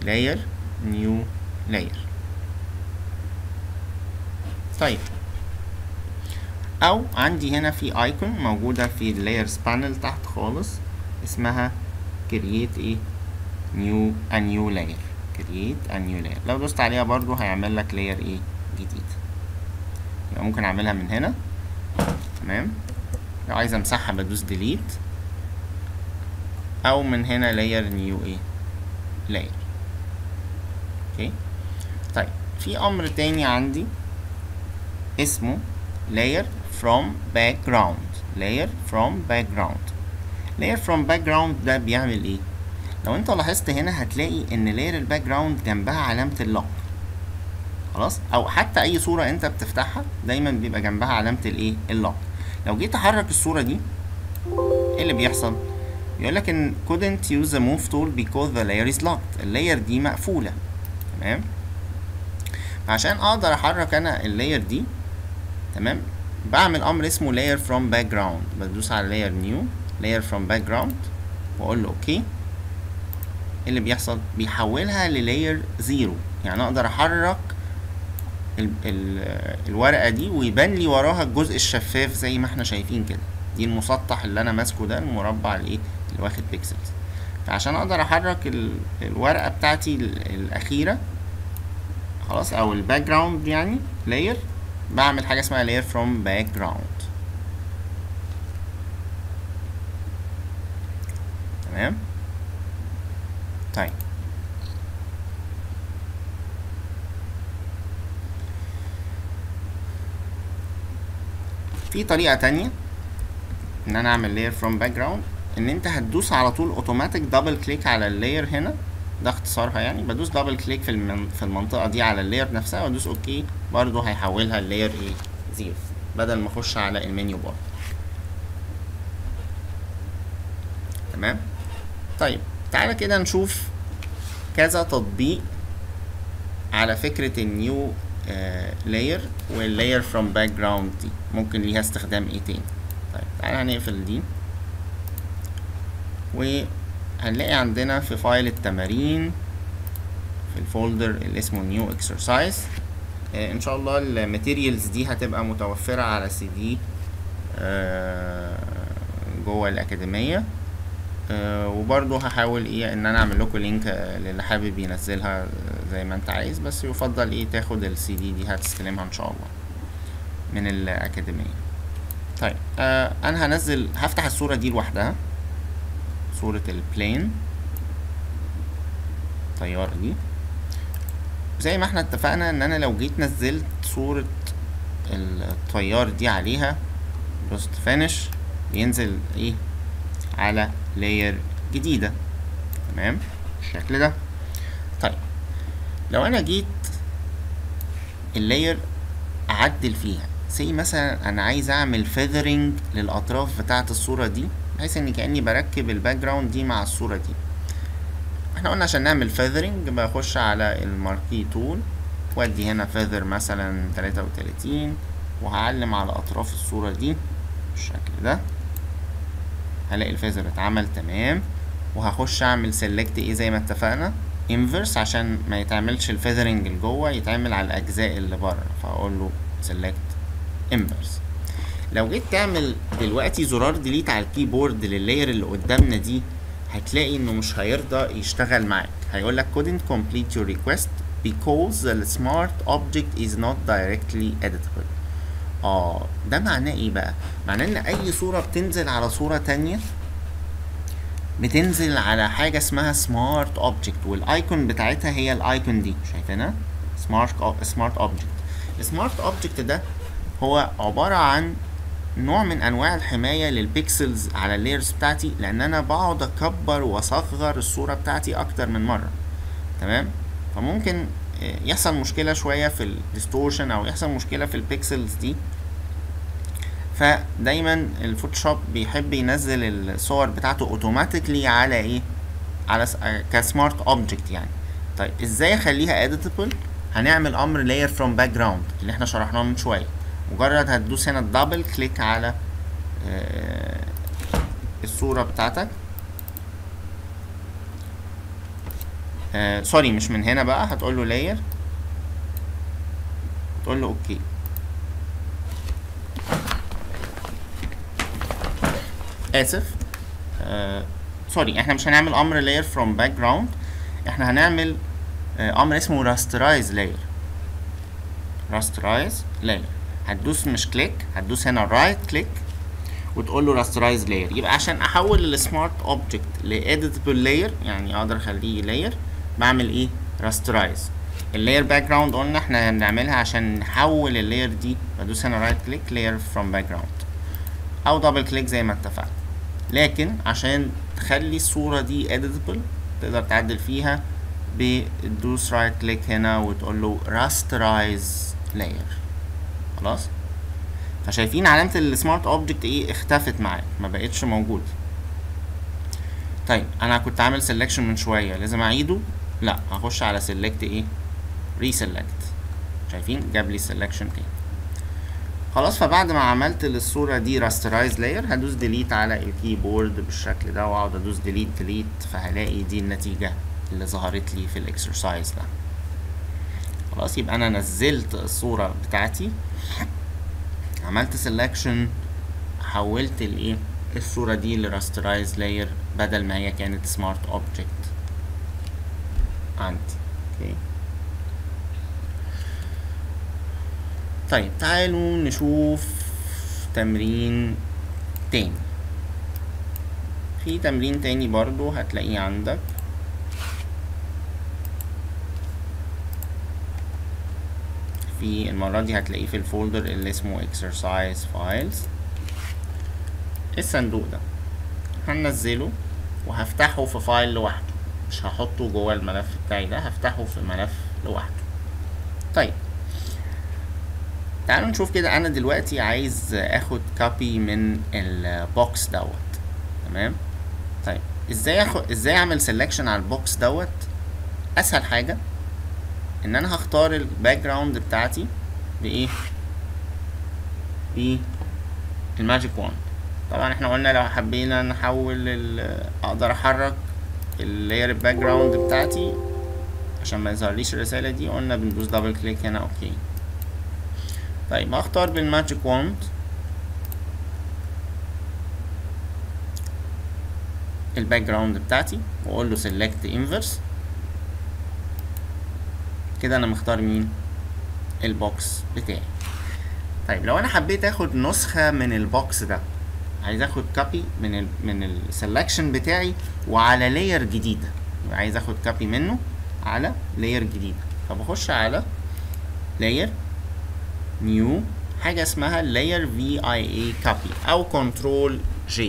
layer new layer طيب. أو عندي هنا في icon موجودة في ال layers panel تحت خالص اسمها create إيه new a new layer. create a لو دوست عليها برضو هيعمل لك layer إيه جديد. يبقى ممكن أعملها من هنا. تمام؟ لو عايز أمسحها بدوس delete. أو من هنا layer new إيه layer. okay؟ طيب في أمر تاني عندي اسمه layer from background. layer from background. layer from background ده بيعمل إيه؟ لو أنت لاحظت هنا هتلاقي إن layer ال background جنبها علامة ال lock خلاص؟ أو حتى أي صورة أنت بتفتحها دايما بيبقى جنبها علامة الإيه؟ ال lock لو جيت أحرك الصورة دي إيه اللي بيحصل؟ يقول لك إن couldn't use the move tool because the layer is locked. ال layer دي مقفولة. تمام؟ عشان أقدر احرك أنا ال layer دي تمام؟ بعمل أمر اسمه layer from background. بدوس على layer new layer from background واقول له okay اللي بيحصل؟ بيحولها ل layer zero يعني أقدر احرك ال ال الورقة دي ويبان لي وراها الجزء الشفاف زي ما إحنا شايفين كده. دي المسطح اللي أنا ماسكه ده المربع الايه؟ اللي واخد pixels فعشان أقدر احرك ال الورقة بتاعتي ال- الأخيرة خلاص أو ال background يعني layer بعمل حاجة اسمها layer from background. تمام؟ طيب. في طريقة تانية إن أنا أعمل layer from background إن أنت هتدوس على طول automatic double click على ال layer هنا. ده اختصارها يعني. بدوس double click في المن... في المنطقة دي على ال layer نفسها وادوس okay برضو هيحولها ال layer إيه zero بدل ما أخش على ال menu bar تمام؟ طيب تعالى كده نشوف كذا تطبيق على فكرة ال new layer وال layer from background دي. ممكن ليها استخدام إيه تاني؟ طيب تعالى هنقفل دي. وهنلاقي عندنا في file التمارين في ال folder اللي اسمه new exercise إن شاء الله ال materials دي هتبقى متوفرة على سي دي جوه الأكاديمية. آه، وبرضه هحاول إيه إن أنا أعمل لكم link آه، للي حابب ينزلها آه، زي ما أنت عايز. بس يفضل إيه تاخد السي دي دي هتستلمها إن شاء الله من الأكاديمية. طيب آه أنا هنزل هفتح الصورة دي لوحدها. صورة ال plane الطيارة دي زي ما إحنا اتفقنا ان أنا لو جيت نزلت صورة الطيارة دي عليها دوست finish ينزل إيه؟ على layer جديدة. تمام؟ بالشكل ده. طيب لو أنا جيت ال layer اعدل فيها. زي مثلا أنا عايز اعمل feathering للأطراف بتاعة الصورة دي. بحيث ان كأني بركب ال background دي مع الصورة دي. إحنا قلنا عشان نعمل feathering بخش على ال marquee tool وأدي هنا feather مثلا 33 وهعلم على أطراف الصورة دي بالشكل ده. هلاقي ال feather اتعمل تمام. وهخش أعمل select إيه زي ما اتفقنا inverse عشان ما يتعملش ال feathering اللي جوه يتعمل على الأجزاء اللي بره. فأقول له select inverse لو جيت تعمل دلوقتي زرار delete على ال keyboard لل layer اللي قدامنا دي هتلاقي إنه مش هيرضى يشتغل معاك. هيقول لك couldn't complete your request because the smart object is not directly editable. آه ده معناه إيه بقى؟ معناه إن أي صورة بتنزل على صورة تانية بتنزل على حاجة اسمها smart object وال icon بتاعتها هي ال icon دي. شايفينها؟ smart smart object ال smart object ده هو عبارة عن نوع من أنواع الحماية لل pixels على ال layers بتاعتي لأن أنا بقعد أكبر وأصغر الصورة بتاعتي أكتر من مرة. تمام؟ فممكن يحصل مشكلة شوية في ال distortion أو يحصل مشكلة في ال pixels دي. فدايما ال Photoshop بيحب ينزل الصور بتاعته automatically على إيه؟ على ك smart object يعني. طيب إزاي أخليها editable هنعمل أمر layer from background اللي إحنا شرحناه من شوية. مجرد هتدوس هنا double click على آه الصورة بتاعتك. آه sorry مش من هنا بقى هتقول له layer تقول له okay آسف. آه sorry إحنا مش هنعمل أمر layer from background إحنا هنعمل آه أمر اسمه rasterize layer rasterize layer هتدوس مش click هتدوس هنا right click وتقول له rasterize layer يبقى عشان أحول ال smart object ل editable layer يعني أقدر أخليه layer بعمل إيه؟ rasterize ال layer background قلنا إحنا بنعملها عشان نحول ال layer دي بدوس هنا right click layer from background أو double click زي ما اتفقنا. لكن عشان تخلي الصورة دي editable تقدر تعدل فيها بتدوس right click هنا وتقول له rasterize layer. خلاص. فشايفين علامة ال smart object إيه اختفت معاك ما بقتش موجود طيب أنا كنت عامل selection من شوية لازم أعيده؟ لا هخش على select إيه؟ reselect. شايفين؟ جاب لي selection تاني. خلاص فبعد ما عملت للصورة دي rasterize layer هدوس delete على ال keyboard بالشكل ده وأقعد أدوس delete delete فهلاقي دي النتيجة اللي ظهرت لي في ال exercise ده. خلاص يبقى أنا نزلت الصورة بتاعتي. عملت selection حولت الإيه؟ الصورة دي ل rasterize layer بدل ما هي كانت smart object عندي. okay. طيب تعالوا نشوف تمرين تاني. في تمرين تاني برضو هتلاقيه عندك. في المرة دي هتلاقيه في ال folder اللي اسمه exercise files. الصندوق ده هنزله وهفتحه في file لوحده. مش هحطه جوه الملف بتاعي ده هفتحه في ملف لوحده. طيب. تعالوا نشوف كده أنا دلوقتي عايز آخد copy من ال box دوت. تمام؟ طيب. إزاي أخد إزاي أعمل selection على ال box دوت؟ أسهل حاجة. ان أنا هختار ال background بتاعتي بايه بال magic wand. طبعا إحنا قلنا لو حبينا نحول أقدر احرك ال layer ال background بتاعتي عشان ما يظهرليش الرسالة دي قلنا بندوس double click هنا okay. طيب هختار بال magic wand ال background بتاعتي وأقول له select inverse. كده أنا مختار مين؟ ال box بتاعي. طيب لو أنا حبيت اخد نسخة من ال box ده عايز اخد copy من ال من ال selection بتاعي وعلى layer جديدة. عايز اخد copy منه على layer جديدة. فبخش على layer new حاجة اسمها layer via copy أو control J.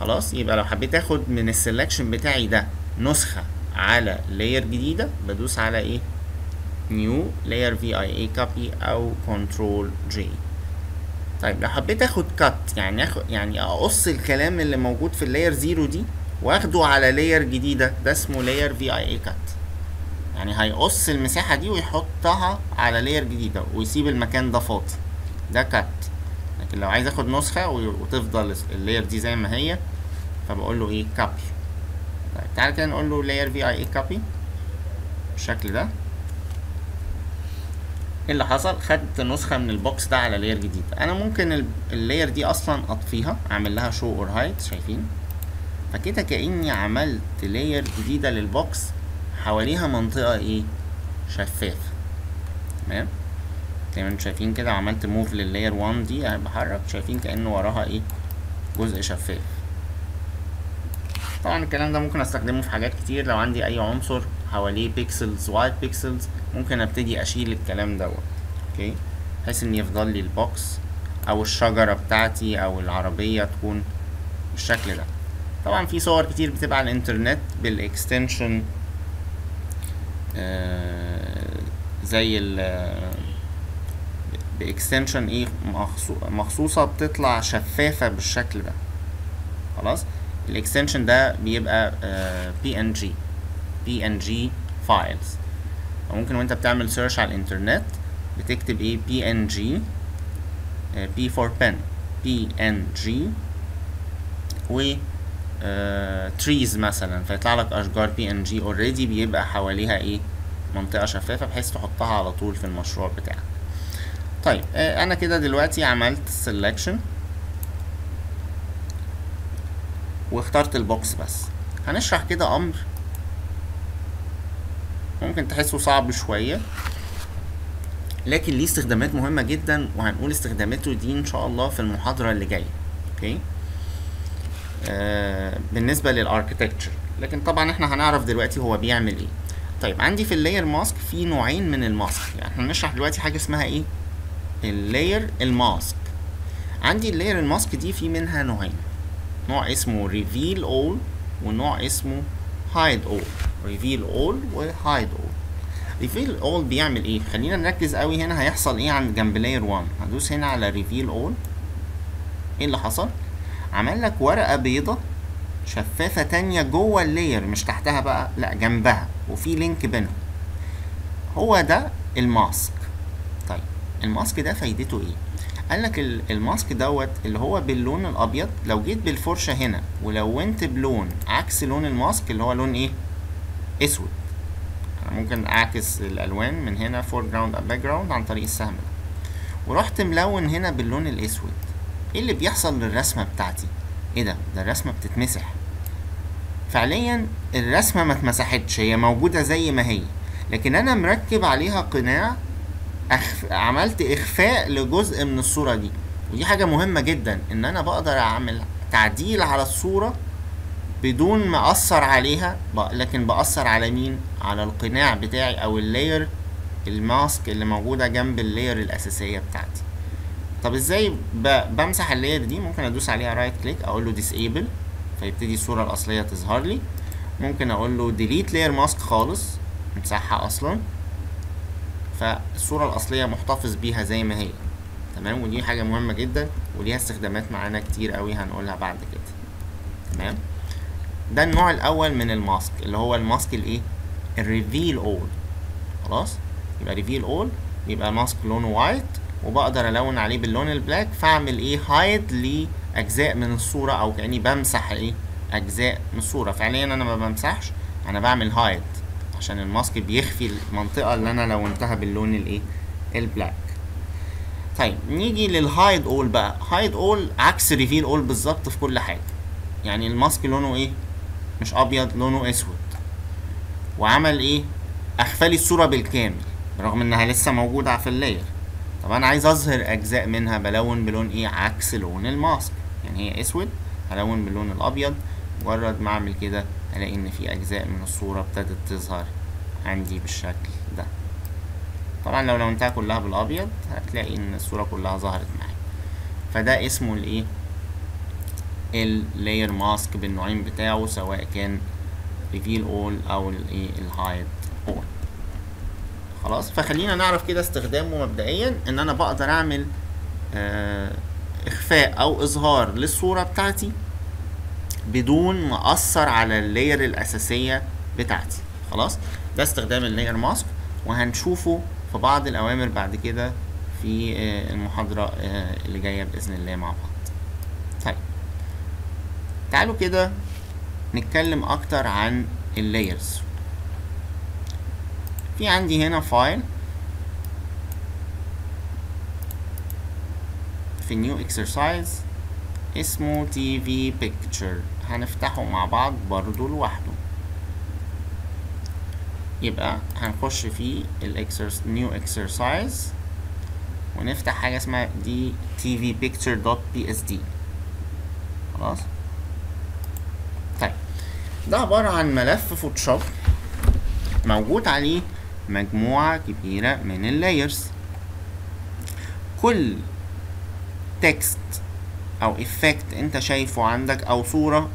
خلاص؟ يبقى لو حبيت اخد من ال selection بتاعي ده نسخة على layer جديدة بدوس على إيه؟ new layer via copy أو control J. طيب لو حبيت آخد cut يعني اخد يعني أقص الكلام اللي موجود في ال layer zero دي وآخده على layer جديدة ده اسمه layer via cut. يعني هيقص المساحة دي ويحطها على layer جديدة ويسيب المكان ده فاضي. ده cut لكن لو عايز آخد نسخة وتفضل ال layer دي زي ما هي فبقول له إيه؟ copy طيب تعالى كده نقول له via copy بالشكل ده. إيه اللي حصل؟ خدت نسخة من ال box ده على layer جديد. أنا ممكن ال layer دي أصلا أطفيها أعمل لها show اور hide شايفين؟ فكده كأني عملت layer جديدة لل box حواليها منطقة إيه؟ شفافة تمام؟ زي ما أنتم شايفين كده عملت move لل layer 1 دي اهي بحرك شايفين كأنه وراها إيه؟ جزء شفاف. طبعا الكلام ده ممكن أستخدمه في حاجات كتير. لو عندي أي عنصر حواليه pixels white pixels ممكن أبتدي أشيل الكلام دوت okay؟ بحيث ان يفضل لي ال box أو الشجرة بتاعتي أو العربية تكون بالشكل ده. طبعا في صور كتير بتبقى على الإنترنت بال extension آه زي ال ب extension إيه مخصو- مخصوصة بتطلع شفافة بالشكل ده. خلاص؟ ال extension ده بيبقى بي ان جي بي ان جي فايلز ممكن وانت بتعمل search على الانترنت بتكتب إيه؟ بي ان جي بي فور بن بي ان جي و trees مثلا. فيطلع لك أشجار PNG already بيبقى حواليها إيه؟ منطقة شفافة بحيث تحطها على طول في المشروع بتاعك. طيب آه، أنا كده دلوقتي عملت selection. واخترت ال box بس. هنشرح كده أمر ممكن تحسه صعب شوية لكن ليه استخدامات مهمة جدا وهنقول استخداماته دي إن شاء الله في المحاضرة اللي جاية. okay؟ آه بالنسبة لل architecture لكن طبعا إحنا هنعرف دلوقتي هو بيعمل إيه. طيب عندي في ال layer mask في نوعين من ال mask. يعني إحنا هنشرح دلوقتي حاجة اسمها إيه؟ ال layer ال mask. عندي ال layer ال mask دي في منها نوعين. نوع اسمه reveal all ونوع اسمه hide all. reveal all و hide all. reveal all بيعمل إيه؟ خلينا نركز قوي هنا هيحصل إيه عند جنب layer 1 هدوس هنا على reveal all. إيه اللي حصل؟ عمل لك ورقة بيضة شفافة تانية جوه ال layer مش تحتها بقى لأ جنبها وفي link بينهم. هو ده ال mask. طيب ال mask ده فايدته إيه؟ قال لك ال- ال mask دوت اللي هو باللون الأبيض لو جيت بالفرشة هنا ولونت بلون عكس لون ال mask اللي هو لون إيه؟ أسود. أنا ممكن أعكس الألوان من هنا أو background عن طريق السهم ده. ورحت ملون هنا باللون الأسود. إيه اللي بيحصل للرسمة بتاعتي؟ إيه ده؟ ده الرسمة بتتمسح. فعليا الرسمة ما اتمسحتش هي موجودة زي ما هي. لكن أنا مركب عليها قناع أخف... عملت إخفاء لجزء من الصورة دي. ودي حاجة مهمة جدا إن أنا بقدر أعمل تعديل على الصورة بدون ما أثر عليها ب... لكن بأثر على مين؟ على القناع بتاعي أو اللاير ال mask اللي موجودة جنب ال layer الأساسية بتاعتي. طب إزاي ب... بمسح ال layer دي؟ ممكن أدوس عليها right click أقول له disable فيبتدي الصورة الأصلية تظهر لي. ممكن أقول له delete layer mask خالص امسحها أصلا. فالصورة الأصلية محتفظ بيها زي ما هي. تمام؟ ودي حاجة مهمة جدا وليها استخدامات معانا كتير قوي هنقولها بعد كده. تمام؟ ده النوع الأول من ال mask اللي هو ال mask الإيه؟ ال reveal all. خلاص؟ يبقى reveal all يبقى mask لونه white وبقدر ألون عليه باللون ال black فأعمل إيه؟ hide لأجزاء من الصورة أو كأني بمسح إيه؟ أجزاء من الصورة. فعليا أنا ما بمسحش أنا بعمل hide. عشان ال mask بيخفي المنطقة اللي أنا لونتها باللون الإيه؟ ال black. طيب نيجي لل hide all بقى. hide all عكس reveal all بالظبط في كل حاجة. يعني ال mask لونه إيه؟ مش أبيض لونه أسود. وعمل إيه؟ أخفى لي الصورة بالكامل رغم إنها لسه موجودة في ال layer طب أنا عايز أظهر أجزاء منها بلون بلون إيه؟ عكس لون ال mask. يعني هي أسود هلون باللون الأبيض. مجرد ما أعمل كده الاقي إن في أجزاء من الصورة ابتدت تظهر عندي بالشكل ده. طبعا لو لونتها كلها بالأبيض هتلاقي إن الصورة كلها ظهرت معاك فده اسمه الإيه؟ ال layer mask بالنوعين بتاعه سواء كان reveal all أو الايه ال hide all خلاص؟ فخلينا نعرف كده استخدامه مبدئيا إن أنا بقدر أعمل آه إخفاء أو إظهار للصورة بتاعتي. بدون ما أثر على ال layer الأساسية بتاعتي. خلاص؟ ده استخدام ال layer mask وهنشوفه في بعض الأوامر بعد كده في آه المحاضرة آه اللي جاية بإذن الله مع بعض. طيب. تعالوا كده نتكلم أكتر عن ال layers. في عندي هنا file في new exercise اسمه TV picture هنفتحه مع بعض برضو لوحده. يبقى هنخش في ال exercise new exercise ونفتح حاجة اسمها دي TV picture dot PSD خلاص؟ طيب ده عبارة عن ملف Photoshop موجود عليه مجموعة كبيرة من ال layers كل text أو effect أنت شايفه عندك أو صورة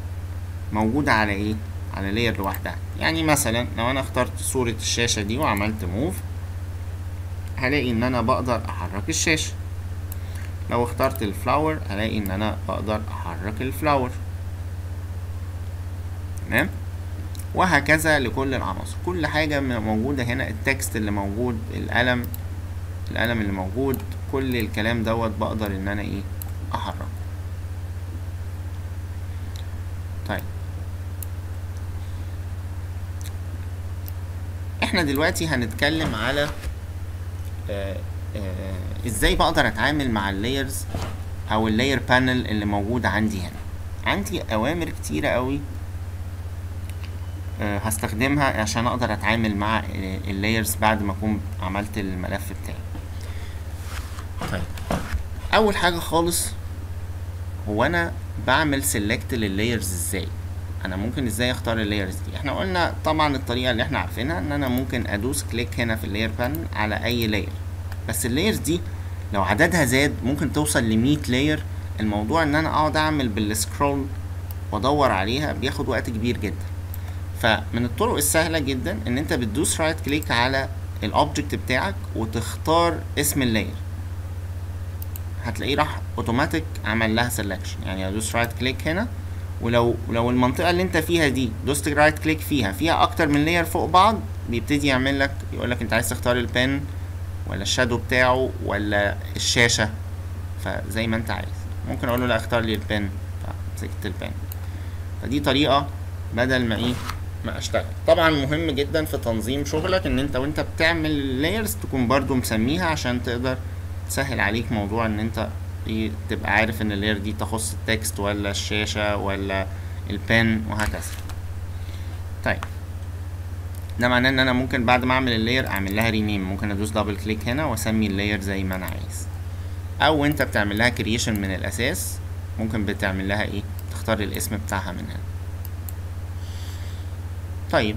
موجودة على إيه؟ على layer لوحدها. يعني مثلا لو أنا اخترت صورة الشاشة دي وعملت move هلاقي إن أنا بقدر أحرك الشاشة. لو اخترت ال flower هلاقي إن أنا بقدر أحرك ال flower تمام؟ وهكذا لكل العناصر. كل حاجة موجودة هنا ال text اللي موجود القلم القلم اللي موجود كل الكلام دوت بقدر إن أنا إيه؟ أحركه طيب إحنا دلوقتي هنتكلم على آه آه إزاي بقدر اتعامل مع ال layers أو ال layer panel اللي موجود عندي هنا. عندي اوامر كتيرة قوي آه هستخدمها عشان أقدر اتعامل مع ال layers بعد ما اكون عملت الملف بتاعي. طيب اول حاجة خالص هو أنا بعمل select لل layers إزاي؟ أنا ممكن إزاي أختار ال layers دي؟ إحنا قلنا طبعا الطريقة اللي إحنا عارفينها إن أنا ممكن أدوس click هنا في ال layer panel على أي layer بس ال layers دي لو عددها زاد ممكن توصل ل 100 layer الموضوع إن أنا أقعد أعمل بال scroll وأدور عليها بياخد وقت كبير جدا. فمن الطرق السهلة جدا إن أنت بتدوس right click على ال object بتاعك وتختار اسم ال layer هتلاقيه راح اوتوماتيك عمل لها selection يعني أدوس right click هنا ولو لو المنطقة اللي انت فيها دي دوست right click فيها فيها أكتر من layer فوق بعض بيبتدي يعمل لك يقول لك انت عايز تختار ال pen ولا ال shadow بتاعه ولا الشاشة فزي ما انت عايز. ممكن أقول له لا اختار لي ال pen فمسكت ال pen. فدي طريقة بدل ما إيه ما أشتغل. طبعا مهم جدا في تنظيم شغلك إن أنت وأنت بتعمل layers تكون برضو مسميها عشان تقدر تسهل عليك موضوع إن أنت تبقى عارف إن ال layer دي تخص ال text ولا الشاشة ولا ال pen وهكذا. طيب. ده معناه إن أنا ممكن بعد ما أعمل ال layer أعمل لها rename ممكن أدوس double click هنا وأسمي ال layer زي ما أنا عايز. أو أنت بتعمل لها creation من الأساس. ممكن بتعمل لها إيه؟ تختار الاسم بتاعها من هنا. طيب.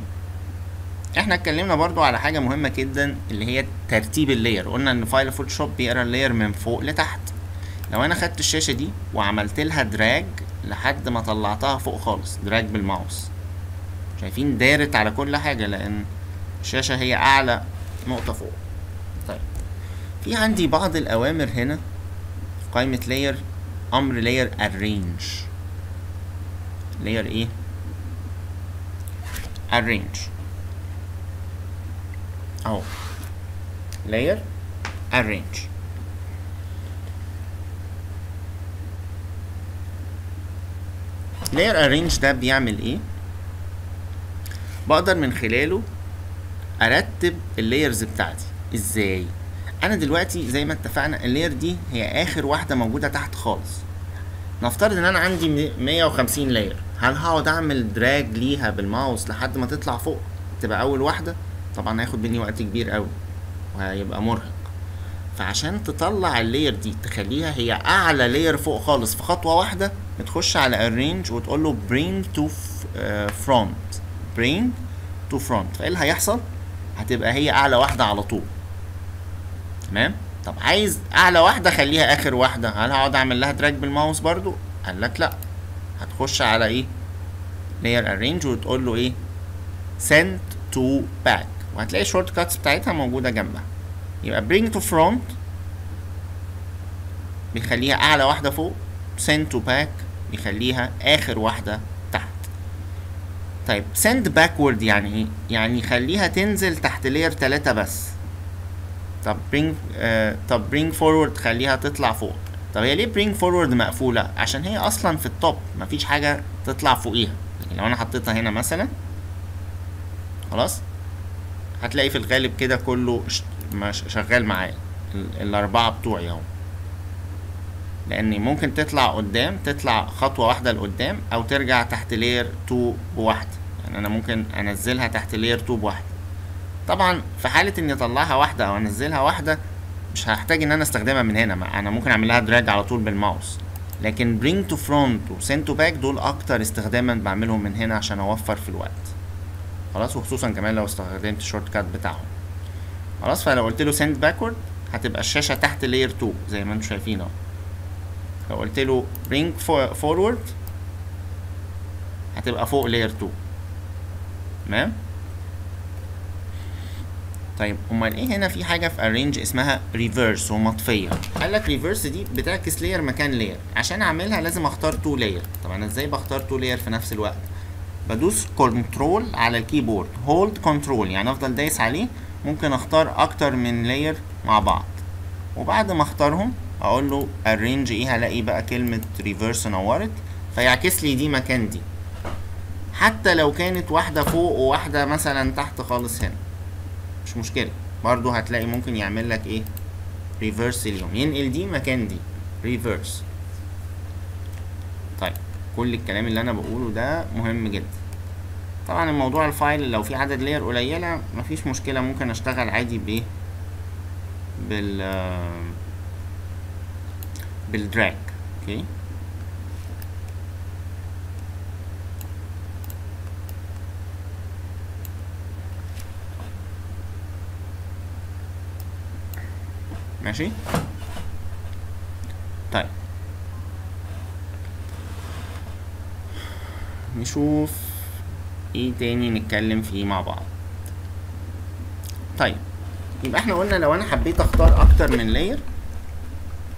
إحنا اتكلمنا برضو على حاجة مهمة جدا اللي هي ترتيب ال layer قلنا إن file Photoshop بيقرأ ال layer من فوق لتحت. لو أنا خدت الشاشة دي وعملت لها drag لحد ما طلعتها فوق خالص drag بالماوس. شايفين دارت على كل حاجة لأن الشاشة هي أعلى نقطة فوق. طيب. في عندي بعض الأوامر هنا. في قائمة لاير أمر لاير arrange. لاير إيه؟ arrange. أهو. layer arrange. Layer arrange ده بيعمل إيه؟ بقدر من خلاله أرتب ال layers بتاعتي. إزاي؟ أنا دلوقتي زي ما اتفقنا ال layer دي هي آخر واحدة موجودة تحت خالص. نفترض إن أنا عندي 150 layer هل هقعد أعمل drag ليها بالماوس لحد ما تطلع فوق؟ تبقى أول واحدة؟ طبعا هياخد مني وقت كبير قوي وهيبقى مرهق. فعشان تطلع ال layer دي تخليها هي أعلى layer فوق خالص في خطوة واحدة بتخش على arrange وتقول له bring to front. bring to front. فإيه اللي هيحصل؟ هتبقى هي أعلى واحدة على طول. تمام؟ طب عايز أعلى واحدة خليها آخر واحدة. هل هقعد أعمل لها drag بالماوس برضو؟ قال لك لا. هتخش على إيه؟ layer arrange وتقول له إيه؟ send to back. وهتلاقي ال shortcuts بتاعتها موجودة جنبها. يبقى bring to front بيخليها أعلى واحدة فوق. send to back بيخليها آخر واحدة تحت. طيب send backward يعني إيه؟ يعني يخليها تنزل تحت layer 3 بس. طب bring آه طب bring forward خليها تطلع فوق. طب هي ليه bring forward مقفولة؟ عشان هي أصلا في التوب مفيش حاجة تطلع فوقيها. لكن لو أنا حطيتها هنا مثلا خلاص؟ هتلاقي في الغالب كده كله شغال معايا. الأربعة بتوعي أهو. لأن ممكن تطلع قدام تطلع خطوة واحدة لقدام أو ترجع تحت layer 2 بواحده يعني أنا ممكن أنزلها تحت layer 2 بواحده طبعا في حالة إني أطلعها واحدة أو أنزلها واحدة مش هحتاج إن أنا أستخدمها من هنا. ما أنا ممكن اعمل لها drag على طول بالماوس. لكن bring to front و send to back دول أكتر استخداما بعملهم من هنا عشان أوفر في الوقت. خلاص؟ وخصوصا كمان لو استخدمت ال shortcut بتاعهم. خلاص؟ فلو قلت له send backward هتبقى الشاشة تحت layer 2 زي ما أنتم شايفين أهو. لو قلت له bring forward. هتبقى فوق layer 2 تمام؟ طيب أمال إيه هنا في حاجة في arrange اسمها reverse ومطفيه قال لك reverse دي بتعكس layer مكان layer. عشان أعملها لازم أختار two layer. طب أنا إزاي بختار two layer في نفس الوقت؟ بدوس control على الكيبورد hold control يعني أفضل دايس عليه. ممكن أختار أكتر من layer مع بعض. وبعد ما أختارهم أقول له arrange إيه؟ هلاقي بقى كلمة reverse نورت فيعكس لي دي مكان دي. حتى لو كانت واحدة فوق وواحدة مثلا تحت خالص هنا. مش مشكلة. برضو هتلاقي ممكن يعمل لك إيه؟ reverse اليوم. ينقل دي مكان دي. reverse طيب كل الكلام اللي أنا بقوله ده مهم جدا. طبعا الموضوع ال file لو في عدد layer قليلة مفيش مشكلة. ممكن أشتغل عادي بايه بال بال drag okay ماشي؟ طيب. نشوف إيه تاني نتكلم فيه مع بعض. طيب يبقى إحنا قلنا لو أنا حبيت اختار أكتر من layer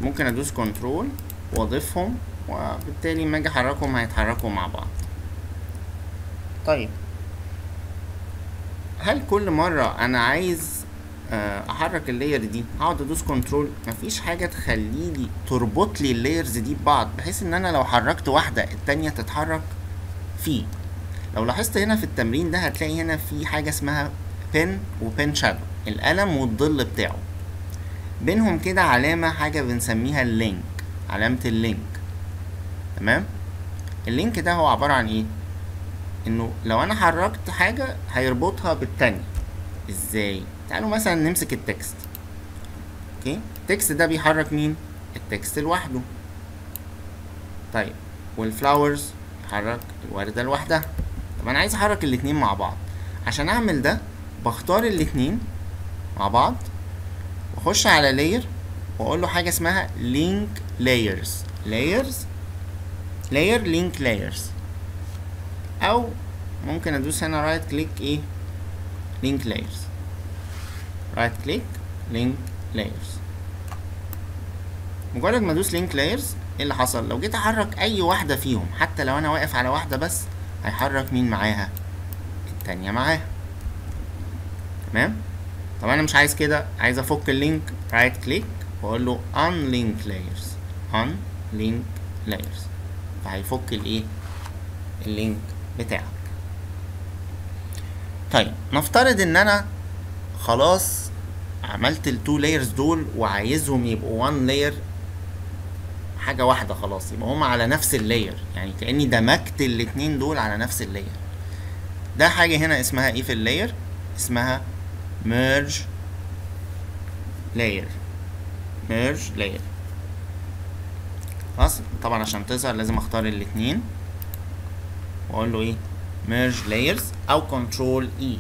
ممكن ادوس control واضيفهم وبالتالي لما أجي احركهم هيتحركوا مع بعض. طيب. هل كل مرة أنا عايز احرك ال layer دي هقعد ادوس control؟ مفيش حاجة تخلي لي تربط لي ال layers دي ببعض بحيث ان أنا لو حركت واحدة التانية تتحرك فيه. لو لاحظت هنا في التمرين ده هتلاقي هنا في حاجة اسمها pen و pen shadow القلم والظل بتاعه. بينهم كده علامة حاجة بنسميها ال link علامة ال link تمام؟ ال link ده هو عبارة عن إيه؟ إنه لو أنا حركت حاجة هيربطها بالتانية. إزاي؟ تعالوا مثلا نمسك ال text. okay؟ ال text ده بيحرك مين؟ ال text لوحده. طيب وال flowers بيحرك الوردة لوحدها. طب أنا عايز أحرك الاتنين مع بعض. عشان أعمل ده بختار الاتنين مع بعض. واخش على layer واقول له حاجة اسمها link layers layers layer link layers أو ممكن ادوس هنا right click إيه؟ link layers right click link layers مجرد ما ادوس link layers إيه اللي حصل؟ لو جيت احرك اي واحدة فيهم حتى لو أنا واقف على واحدة بس هيحرك مين معاها؟ التانية معاها. تمام؟ طب أنا مش عايز كده عايز أفك ال link right click وأقول له unlink layers unlink layers فهيفك الإيه؟ ال link بتاعك. طيب نفترض إن أنا خلاص عملت ال two layers دول وعايزهم يبقوا one layer حاجة واحدة خلاص يبقى هما على نفس ال layer يعني كأني دمجت الاتنين دول على نفس ال layer ده حاجة هنا اسمها إيه في ال layer اسمها merge. Layer. Merge layer. خلاص. طبعا عشان تظهر لازم أختار الاتنين. وأقول له إيه؟ Merge layers أو control e.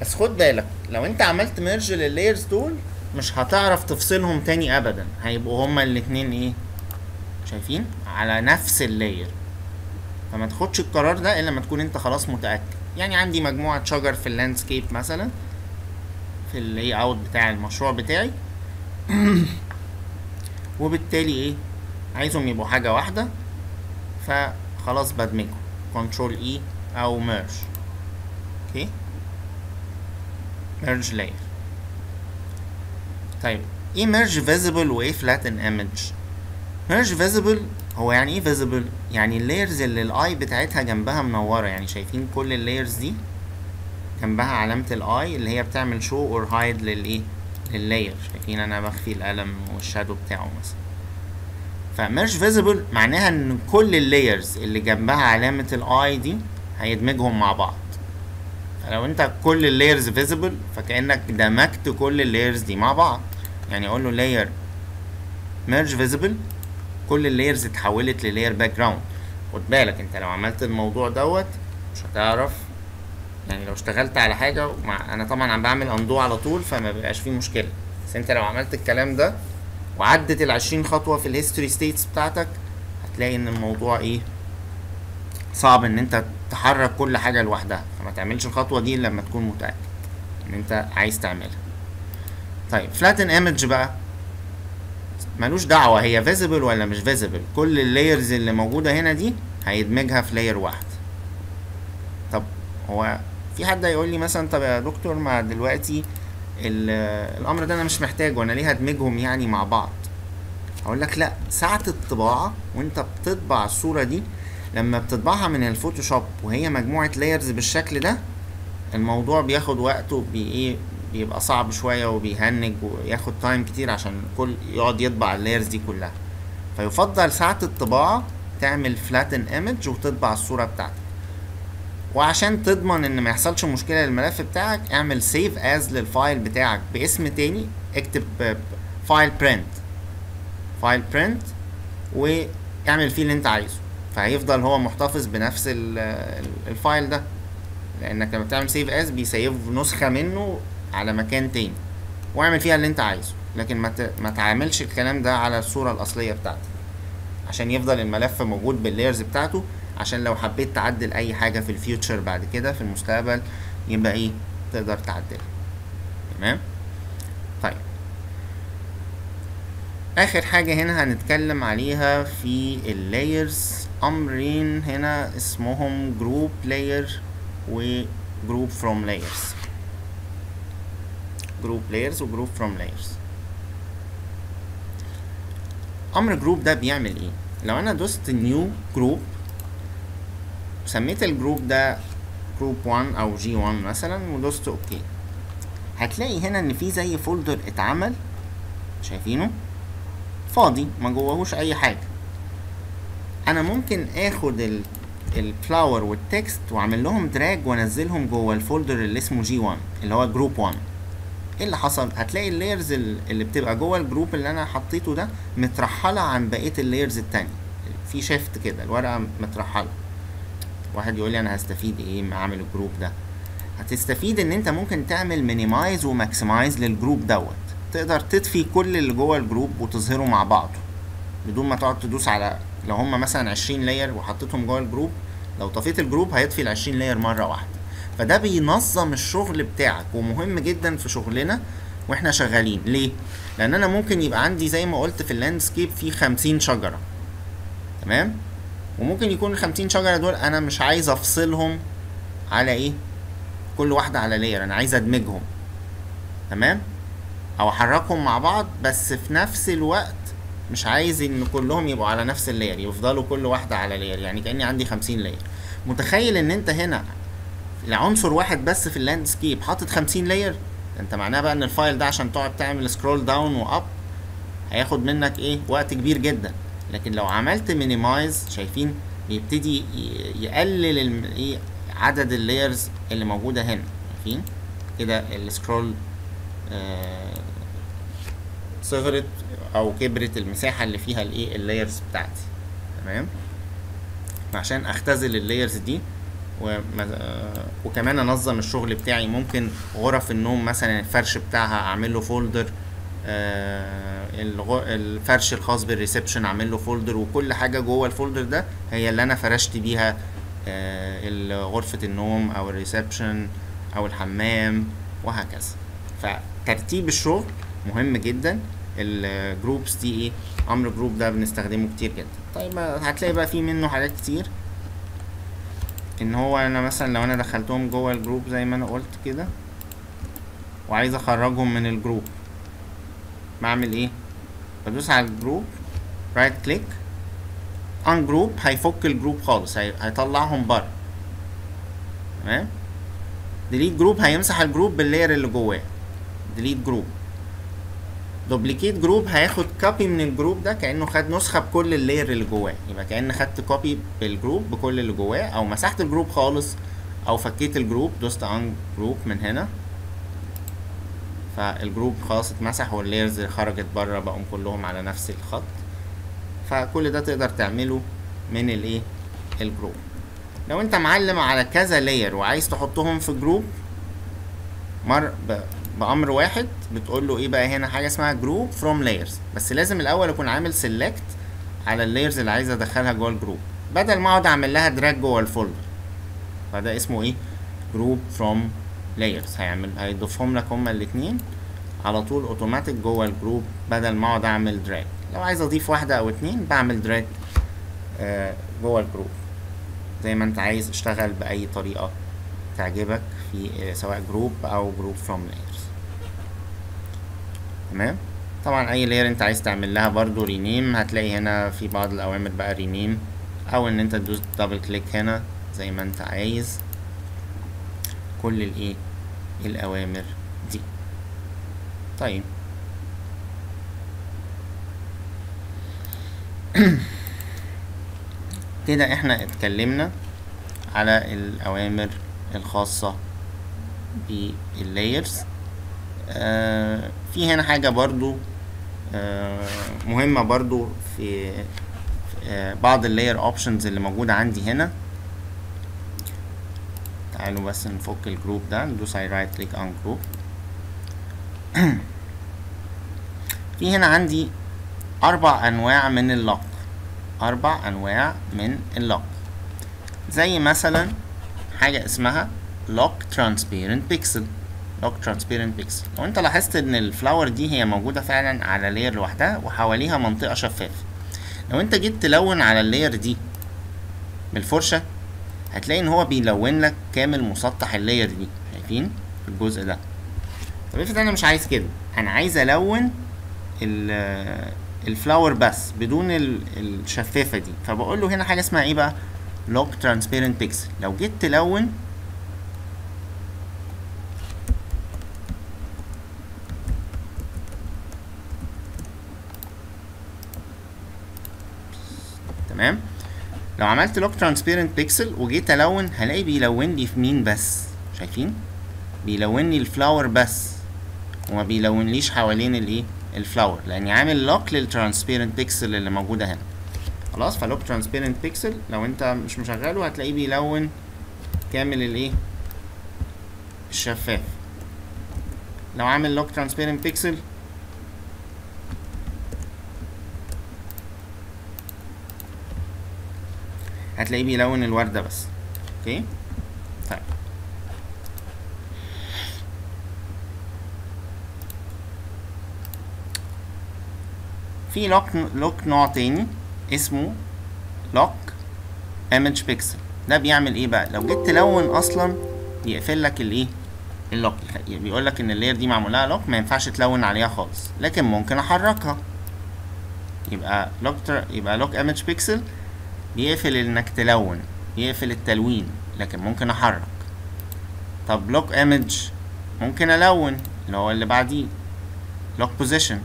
بس خد بالك لو أنت عملت merge لل layers دول مش هتعرف تفصلهم تاني ابدا. هيبقوا هما الاتنين إيه؟ شايفين؟ على نفس ال layer فما تاخدش القرار ده إلا لما تكون أنت خلاص متأكد. يعني عندي مجموعة شجر في ال landscape مثلا. في ال layout بتاع المشروع بتاعي. وبالتالي إيه عايزهم يبقوا حاجة واحدة فخلاص بدمجهم. control e أو merge okay؟ merge layer. طيب إيه merge visible وإيه flatten image merge visible هو يعني إيه visible يعني ال layers اللي ال eye بتاعتها جنبها منورة يعني شايفين كل ال layers دي؟ جنبها علامة ال eye اللي هي بتعمل show or hide للايه لل layer شايفين أنا بخفي القلم وال shadow بتاعه مثلا. ف merge visible معناها إن كل ال layers اللي جنبها علامة ال eye دي هيدمجهم مع بعض. فلو أنت كل ال layers visible فكأنك دمجت كل ال layers دي مع بعض. يعني أقول له layer merge visible كل ال layers اتحولت لل layer background خد بالك أنت لو عملت الموضوع دوت مش هتعرف يعني لو اشتغلت على حاجة مع أنا طبعا عم بعمل undo على طول فما بيبقاش فيه مشكلة. بس أنت لو عملت الكلام ده وعدت ال 20 خطوة في ال history states بتاعتك هتلاقي إن الموضوع إيه؟ صعب إن أنت تحرك كل حاجة لوحدها. فما تعملش الخطوة دي لما تكون متأكد إن أنت عايز تعملها. طيب flatten image بقى. ملوش دعوة هي visible ولا مش visible كل ال layers اللي موجودة هنا دي هيدمجها في layer واحد. طب هو في حد هيقول لي مثلا طب يا دكتور ما دلوقتي ال- الأمر ده أنا مش محتاجه أنا ليه هدمجهم يعني مع بعض؟ أقول لك لأ ساعة الطباعة وأنت بتطبع الصورة دي لما بتطبعها من ال Photoshop وهي مجموعة layers بالشكل ده الموضوع بياخد وقت وبي إيه بيبقى صعب شوية وبيهنج وياخد time كتير عشان كل يقعد يطبع ال layers دي كلها. فيفضل ساعة الطباعة تعمل flatten image وتطبع الصورة بتاعتك. وعشان تضمن إن ما يحصلش مشكلة للملف بتاعك اعمل save as لل file بتاعك باسم تاني اكتب file print file print واعمل فيه اللي انت عايزه. فهيفضل هو محتفظ بنفس ال- ال- ال file ده. لأنك لما بتعمل save as بي save نسخة منه على مكان تاني. واعمل فيها اللي انت عايزه. لكن ما ما تعملش الكلام ده على الصورة الأصلية بتاعتك. عشان يفضل الملف موجود بال layers بتاعته. عشان لو حبيت تعدل أي حاجة في ال future بعد كده في المستقبل يبقى إيه؟ تقدر تعدلها. تمام؟ طيب. آخر حاجة هنا هنتكلم عليها في ال layers أمرين هنا اسمهم group layer و group from layers group layers و group from layers أمر group ده بيعمل إيه؟ لو أنا دوست new group سميت ال group ده group 1 أو G 1 مثلا ودوست okay. هتلاقي هنا إن في زي folder اتعمل. شايفينه؟ فاضي ما جواهوش أي حاجة. أنا ممكن آخد ال ال flower وال text وأعمل لهم drag وأنزلهم جوه ال folder اللي اسمه G 1 اللي هو group 1 إيه اللي حصل؟ هتلاقي ال layers اللي بتبقى جوه ال group اللي أنا حطيته ده مترحلة عن بقية ال layers التانية. في shift كده الورقة مترحلة. واحد يقول لي أنا هستفيد إيه ما اعمل ال group ده؟ هتستفيد إن أنت ممكن تعمل minimize و maximize لل group دوت. تقدر تطفي كل اللي جوه ال group وتظهره مع بعض بدون ما تقعد تدوس على لو هم مثلا 20 layer وحطيتهم جوه ال group لو طفيت ال group هيطفي ال 20 layer مرة واحدة. فده بينظم الشغل بتاعك ومهم جدا في شغلنا وإحنا شغالين. ليه؟ لأن أنا ممكن يبقى عندي زي ما قلت في ال landscape في 50 شجرة. تمام؟ وممكن يكون ال 50 شجرة دول أنا مش عايز أفصلهم على إيه؟ كل واحدة على layer أنا عايز أدمجهم. تمام؟ أو أحركهم مع بعض بس في نفس الوقت مش عايز إن كلهم يبقوا على نفس ال layer يفضلوا كل واحدة على layer يعني كأني عندي 50 layer متخيل إن أنت هنا لعنصر واحد بس في ال landscape حاطط 50 layer أنت معناه بقى إن ال file ده عشان تقعد تعمل scroll down و up هياخد منك إيه؟ وقت كبير جدا. لكن لو عملت minimize شايفين بيبتدي يقلل إيه عدد ال layers اللي موجودة هنا. شايفين؟ كده ال scroll آه صغرت أو كبرت المساحة اللي فيها الايه ال layers بتاعتي. تمام؟ عشان أختزل ال layers دي آه، وكمان أنظم الشغل بتاعي. ممكن غرف النوم مثلا الفرش بتاعها أعمل له folder الفرش الخاص بال reception اعمل له folder وكل حاجة جوه ال folder ده هي اللي أنا فرشت بيها آه غرفة النوم أو ال reception أو الحمام وهكذا. فترتيب الشغل مهم جدا. ال groups دي إيه؟ أمر group ده بنستخدمه كتير جدا. طيب هتلاقي بقى في منه حاجات كتير. إن هو أنا مثلا لو أنا دخلتهم جوه ال group زي ما أنا قلت كده وعايز أخرجهم من ال group بعمل إيه؟ بدوس على ال group right click ungroup هيفك ال group خالص هي... هيطلعهم بره. تمام؟ delete group هيمسح ال group بال layer اللي جواه. delete group duplicate group هياخد copy من ال group ده كأنه خد نسخة بكل ال layer اللي جواه. يبقى كأن خدت copy بال group بكل اللي جواه أو مسحت ال group خالص أو فكيت ال group. دوست ungroup من هنا. فال group خلاص اتمسح وال layers خرجت بره بقوا كلهم على نفس الخط. فكل ده تقدر تعمله من الايه؟ ال group. لو انت معلم على كذا layer وعايز تحطهم في group مر. بأمر واحد بتقول له إيه بقى هنا؟ حاجة اسمها group from layers بس لازم الأول أكون عامل select على ال layers اللي عايز أدخلها جوه ال group. بدل ما أقعد أعمل لها drag جوه ال folder فده اسمه إيه؟ group from layers هيعمل هيضيفهم لك هما الاثنين على طول اوتوماتيك جوه ال group بدل ما أقعد أعمل drag لو عايز أضيف واحدة أو اتنين بعمل drag آه جوه ال group. زي ما أنت عايز اشتغل بأي طريقة تعجبك في آه سواء group أو group from layers تمام؟ طبعا أي layer أنت عايز تعمل لها برضو rename هتلاقي هنا في بعض الأوامر بقى rename أو إن أنت تدوس double click هنا زي ما أنت عايز. كل الايه؟ الأوامر دي. طيب. كده إحنا اتكلمنا على الأوامر الخاصة بال layers آه في هنا حاجة برضو آه مهمة برضو في آه بعض ال layer options اللي موجودة عندي هنا. تعالوا بس نفك ال group ده ندوس على right click on group في هنا عندي أربع أنواع من ال lock أربع أنواع من ال lock زي مثلا حاجة اسمها lock transparent pixel lock transparent pixel لو أنت لاحظت إن ال flower دي هي موجودة فعلا على layer لوحدها وحواليها منطقة شفافة لو أنت جيت تلون على ال layer دي بالفرشة هتلاقي إن هو بيلون لك كامل مسطح ال layer دي. شايفين في الجزء ده؟ طب افرض أنا مش عايز كده. أنا عايز ألون ال flower بس بدون الشفافة دي. فبقول له هنا حاجة اسمها إيه بقى؟ lock transparent pixel لو جيت تلون تمام؟ لو عملت lock transparent pixel وجيت ألون هلاقي بيلون لي في مين بس؟ شايفين؟ بيلون لي ال flower بس. وما بيلونليش حوالين الإيه؟ ال flower لأني عامل lock لل transparent pixel اللي موجودة هنا. خلاص ف lock transparent pixel لو أنت مش مشغله هتلاقيه بيلون كامل الإيه؟ الشفاف. لو عامل lock transparent pixel هتلاقيه بيلون الوردة بس. okay؟ طيب. في lock lock نوع تاني اسمه lock image pixel ده بيعمل إيه بقى؟ لو جيت تلون أصلا بيقفل لك الإيه؟ ال lock بيقول لك إن ال layer دي معمول لها lock ما ينفعش تلون عليها خالص. لكن ممكن أحركها. يبقى lock. يبقى lock image pixel بيقفل إنك تلون بيقفل التلوين لكن ممكن أحرك. طب lock image ممكن ألون اللي هو اللي بعديه. lock position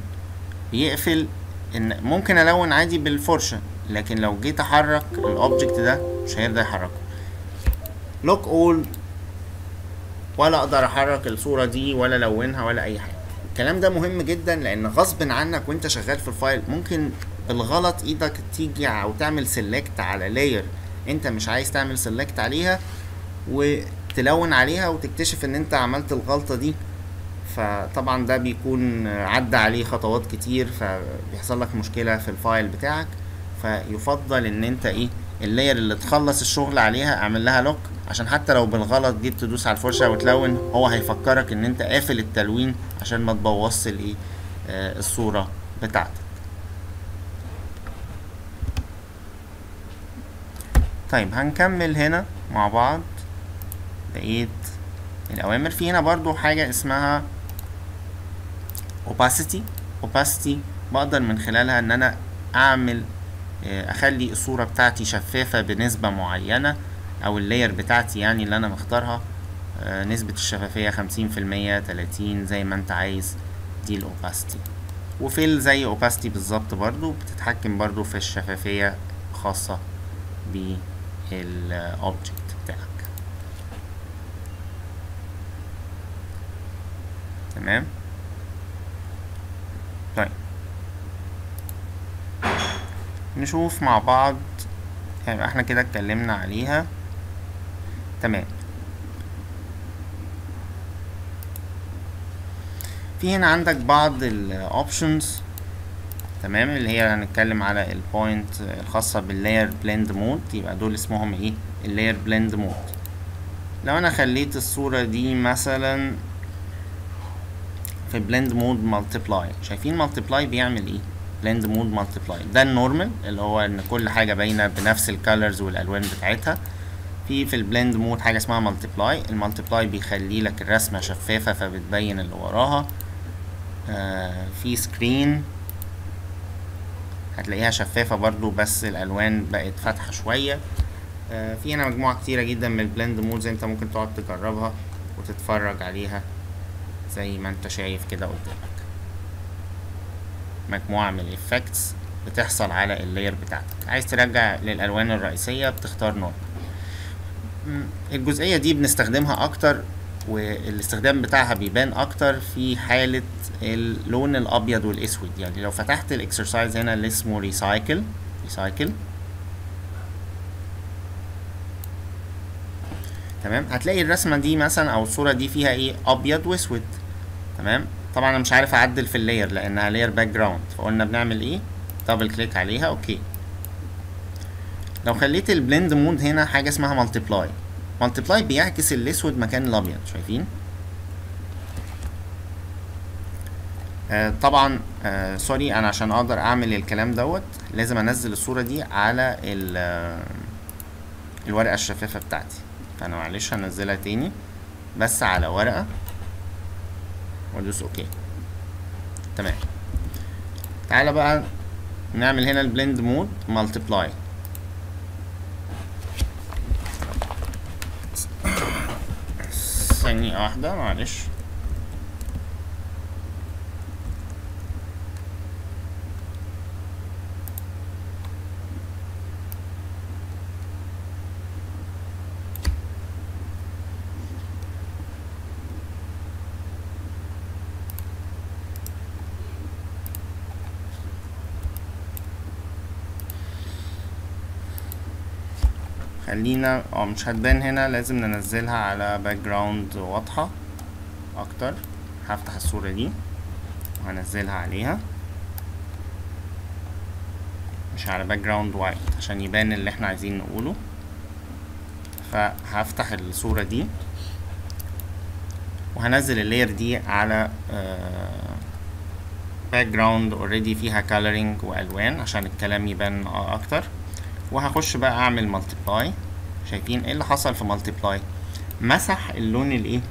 بيقفل إن ممكن ألون عادي بالفرشة لكن لو جيت أحرك ال object ده مش هيرضى يحركه. lock all ولا أقدر أحرك الصورة دي ولا ألونها ولا أي حاجة. الكلام ده مهم جدا لأن غصب عنك وأنت شغال في ال file ممكن بالغلط إيدك تيجي أو تعمل select على layer انت مش عايز تعمل select عليها وتلون عليها وتكتشف ان انت عملت الغلطة دي. فطبعا ده بيكون عدى عليه خطوات كتير فبيحصل لك مشكلة في ال file بتاعك. فيفضل ان انت إيه ال layer اللي تخلص الشغل عليها اعمل لها lock عشان حتى لو بالغلط جيت تدوس على الفرشة وتلون هو هيفكرك ان انت قافل التلوين عشان ما تبوظش الايه آه الصورة بتاعتك. طيب هنكمل هنا مع بعض. بقية الأوامر. في هنا برضو حاجة اسمها opacity. opacity بقدر من خلالها إن أنا أعمل أخلي الصورة بتاعتي شفافة بنسبة معينة أو اللاير بتاعتي يعني اللي أنا مختارها نسبة الشفافية خمسين في المية تلاتين زي ما أنت عايز. دي ال opacity و fill زي opacity بالظبط برضو بتتحكم برضو في الشفافية خاصة بال object بتاعك. تمام؟ طيب. نشوف مع بعض. يعني إحنا كده اتكلمنا عليها. تمام. في هنا عندك بعض ال options تمام؟ اللي هي هنتكلم على ال point الخاصة بال layer blend mode يبقى دول اسمهم إيه؟ ال layer blend mode لو أنا خليت الصورة دي مثلا في blend mode multiply شايفين multiply بيعمل إيه؟ blend mode multiply ده ال normal اللي هو إن كل حاجة باينة بنفس ال colors والألوان بتاعتها. في في ال blend mode حاجة اسمها multiply ال multiply بيخلي لك الرسمة شفافة فبتبين اللي وراها. آه في screen هتلاقيها شفافة برضو بس الألوان بقت فاتحة شوية. آه في هنا مجموعة كتيرة جدا من ال blend modes انت ممكن تقعد تجربها وتتفرج عليها زي ما انت شايف كده قدامك. مجموعة من ال effects بتحصل على ال layer بتاعتك. عايز ترجع للألوان الرئيسية؟ بتختار normal الجزئية دي بنستخدمها أكتر والإستخدام بتاعها بيبان أكتر في حالة اللون الأبيض والأسود. يعني لو فتحت ال exercise هنا اللي اسمه recycle recycle تمام؟ هتلاقي الرسمة دي مثلا أو الصورة دي فيها إيه؟ أبيض وأسود. تمام؟ طبعا أنا مش عارف أعدل في ال layer لأنها layer background فقلنا بنعمل إيه؟ double click عليها. okay. لو خليت ال blend mode هنا حاجة اسمها multiply multiply بيعكس الأسود مكان الأبيض. شايفين آه طبعا آه sorry أنا عشان أقدر أعمل الكلام دوت لازم أنزل الصورة دي على الورقة الشفافة بتاعتي. فأنا معلش هنزلها تاني بس على ورقة. وادوس okay. تمام. تعالى بقى نعمل هنا ال blend mode multiply ثانية واحدة معلش. خلينا آه مش هتبان هنا لازم ننزلها على background واضحة أكتر. هفتح الصورة دي وهنزلها عليها. مش على background white عشان يبان اللي إحنا عايزين نقوله. فهفتح الصورة دي وهنزل ال layer دي على background already فيها coloring وألوان عشان الكلام يبان أكتر. وهخش بقى أعمل multiply شايفين إيه اللي حصل في multiply مسح اللون الايه؟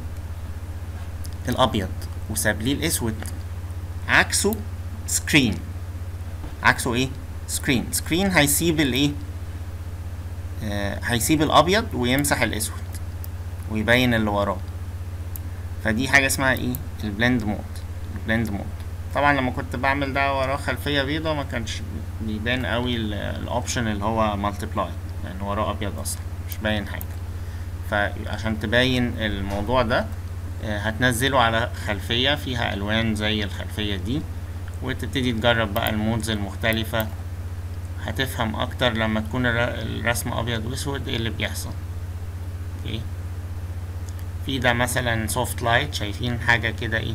الابيض وساب لي الاسود. عكسه screen عكسه إيه؟ screen screen هيسيب الايه؟ آه هيسيب الابيض ويمسح الاسود ويبين اللي وراه. فدي حاجة اسمها إيه؟ ال blend mode ال blend mode طبعا لما كنت بعمل ده وراه خلفية بيضة ما كانش بيبان قوي ال option اللي هو multiply لأن وراه أبيض أصلا. مش باين حاجة. فعشان تبين الموضوع ده هتنزله على خلفية فيها ألوان زي الخلفية دي وتبتدي تجرب بقى ال modes المختلفة. هتفهم أكتر لما تكون الرسم أبيض وأسود إيه اللي بيحصل. okay؟ في ده مثلا soft light شايفين حاجة كده إيه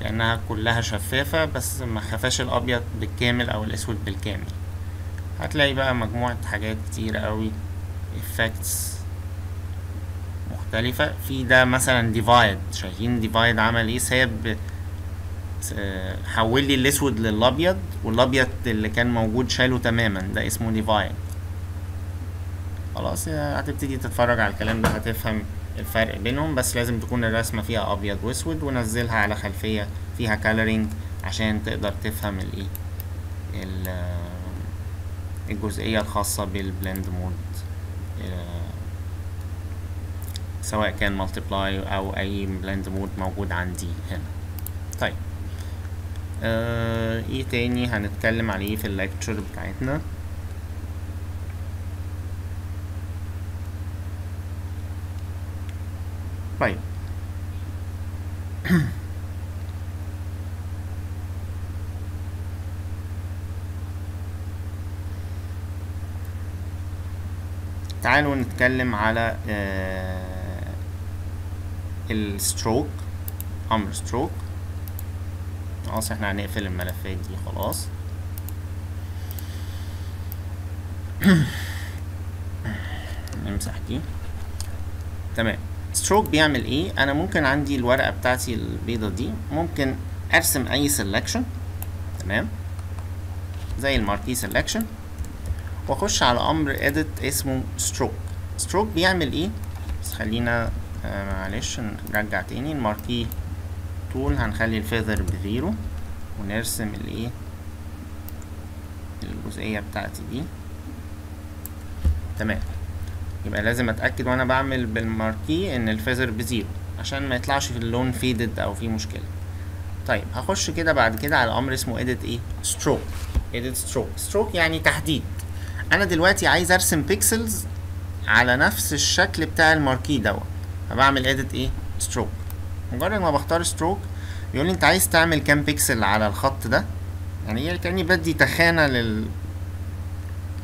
كأنها كلها شفافة بس ما خفاش الأبيض بالكامل أو الأسود بالكامل. هتلاقي بقى مجموعة حاجات كتيرة أوي. Effects مختلفة. في ده مثلا divide شايفين divide عمل إيه؟ ساب حول لي الأسود للأبيض والأبيض اللي كان موجود شاله تماما. ده اسمه divide خلاص هتبتدي تتفرج على الكلام ده هتفهم الفرق بينهم. بس لازم تكون الرسمة فيها أبيض وأسود ونزلها على خلفية فيها color range عشان تقدر تفهم الإيه الجزئية الخاصة بال blend mode سواء كان multiply أو أي blend mode موجود عندي هنا. طيب. آه إيه تاني هنتكلم عليه في ال lecture بتاعتنا؟ طيب. تعالوا نتكلم على ال stroke أمر stroke خلاص إحنا هنقفل الملفات دي خلاص. نمسح دي. تمام. stroke بيعمل إيه؟ أنا ممكن عندي الورقة بتاعتي البيضة دي ممكن أرسم أي selection تمام. زي ال marquee selection واخش على أمر edit اسمه stroke. stroke بيعمل إيه؟ بس خلينا آه معلش نرجع تاني. ال marquee tool هنخلي ال feather ب zero ونرسم الايه الجزئية بتاعتي دي. تمام. يبقى لازم أتأكد وأنا بعمل بال marquee إن ال feather ب zero عشان ما يطلعش في اللون faded أو في مشكلة. طيب هخش كده بعد كده على أمر اسمه edit إيه stroke. edit stroke. stroke يعني تحديد. أنا دلوقتي عايز ارسم pixels على نفس الشكل بتاع ال marquee دوت. فبعمل edit إيه؟ stroke. مجرد ما بختار stroke بيقول لي انت عايز تعمل كام بيكسل على الخط ده؟ يعني كأني بدي تخانة لل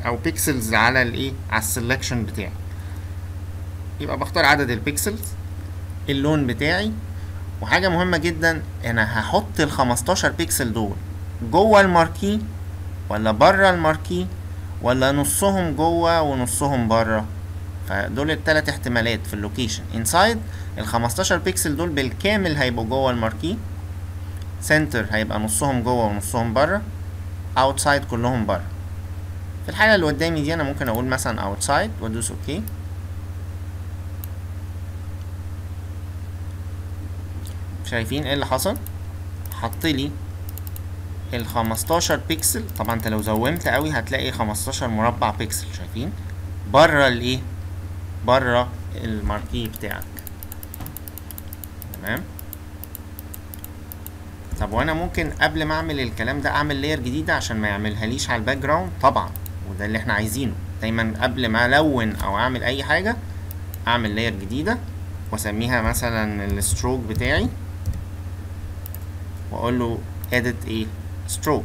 أو pixels على الإيه؟ على ال selection بتاعي. يبقى بختار عدد ال pixels اللون بتاعي. وحاجة مهمة جدا أنا هحط ال 15 بيكسل دول جوه ال marquee ولا بره ال marquee ولا نصهم جوه ونصهم بره. فدول التلات احتمالات في ال location. inside ال 15 بيكسل دول بالكامل هيبقوا جوه ال marquee. center هيبقى نصهم جوه ونصهم بره. outside كلهم بره. في الحالة اللي قدامي دي أنا ممكن أقول مثلا outside وأدوس okay شايفين إيه اللي حصل؟ حط لي ال 15 بيكسل. طبعا أنت لو zoom ت قوي هتلاقي 15 مربع بيكسل شايفين؟ بره الإيه؟ بره ال marquee بتاعك. تمام؟ طب وأنا ممكن قبل ما أعمل الكلام ده أعمل layer جديدة عشان ما يعملها ليش على ال background طبعا وده اللي إحنا عايزينه. دايما قبل ما ألون أو أعمل أي حاجة أعمل layer جديدة وأسميها مثلا ال stroke بتاعي واقول له إيه؟ stroke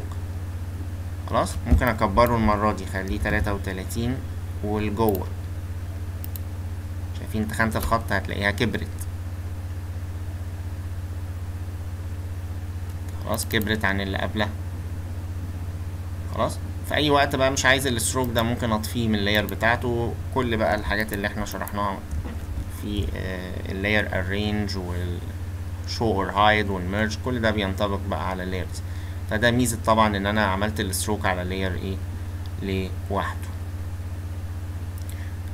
خلاص؟ ممكن أكبره المرة دي خليه 33 والجوه. شايفين تخانة الخط؟ هتلاقيها كبرت. خلاص كبرت عن اللي قبلها. خلاص؟ في أي وقت بقى مش عايز ال stroke ده ممكن أطفيه من ال layer بتاعته. كل بقى الحاجات اللي إحنا شرحناها في ال layer arrange وال show or hide وال merge كل ده بينطبق بقى على ال layers فده ميزة طبعا إن أنا عملت ال stroke على layer إيه لوحده.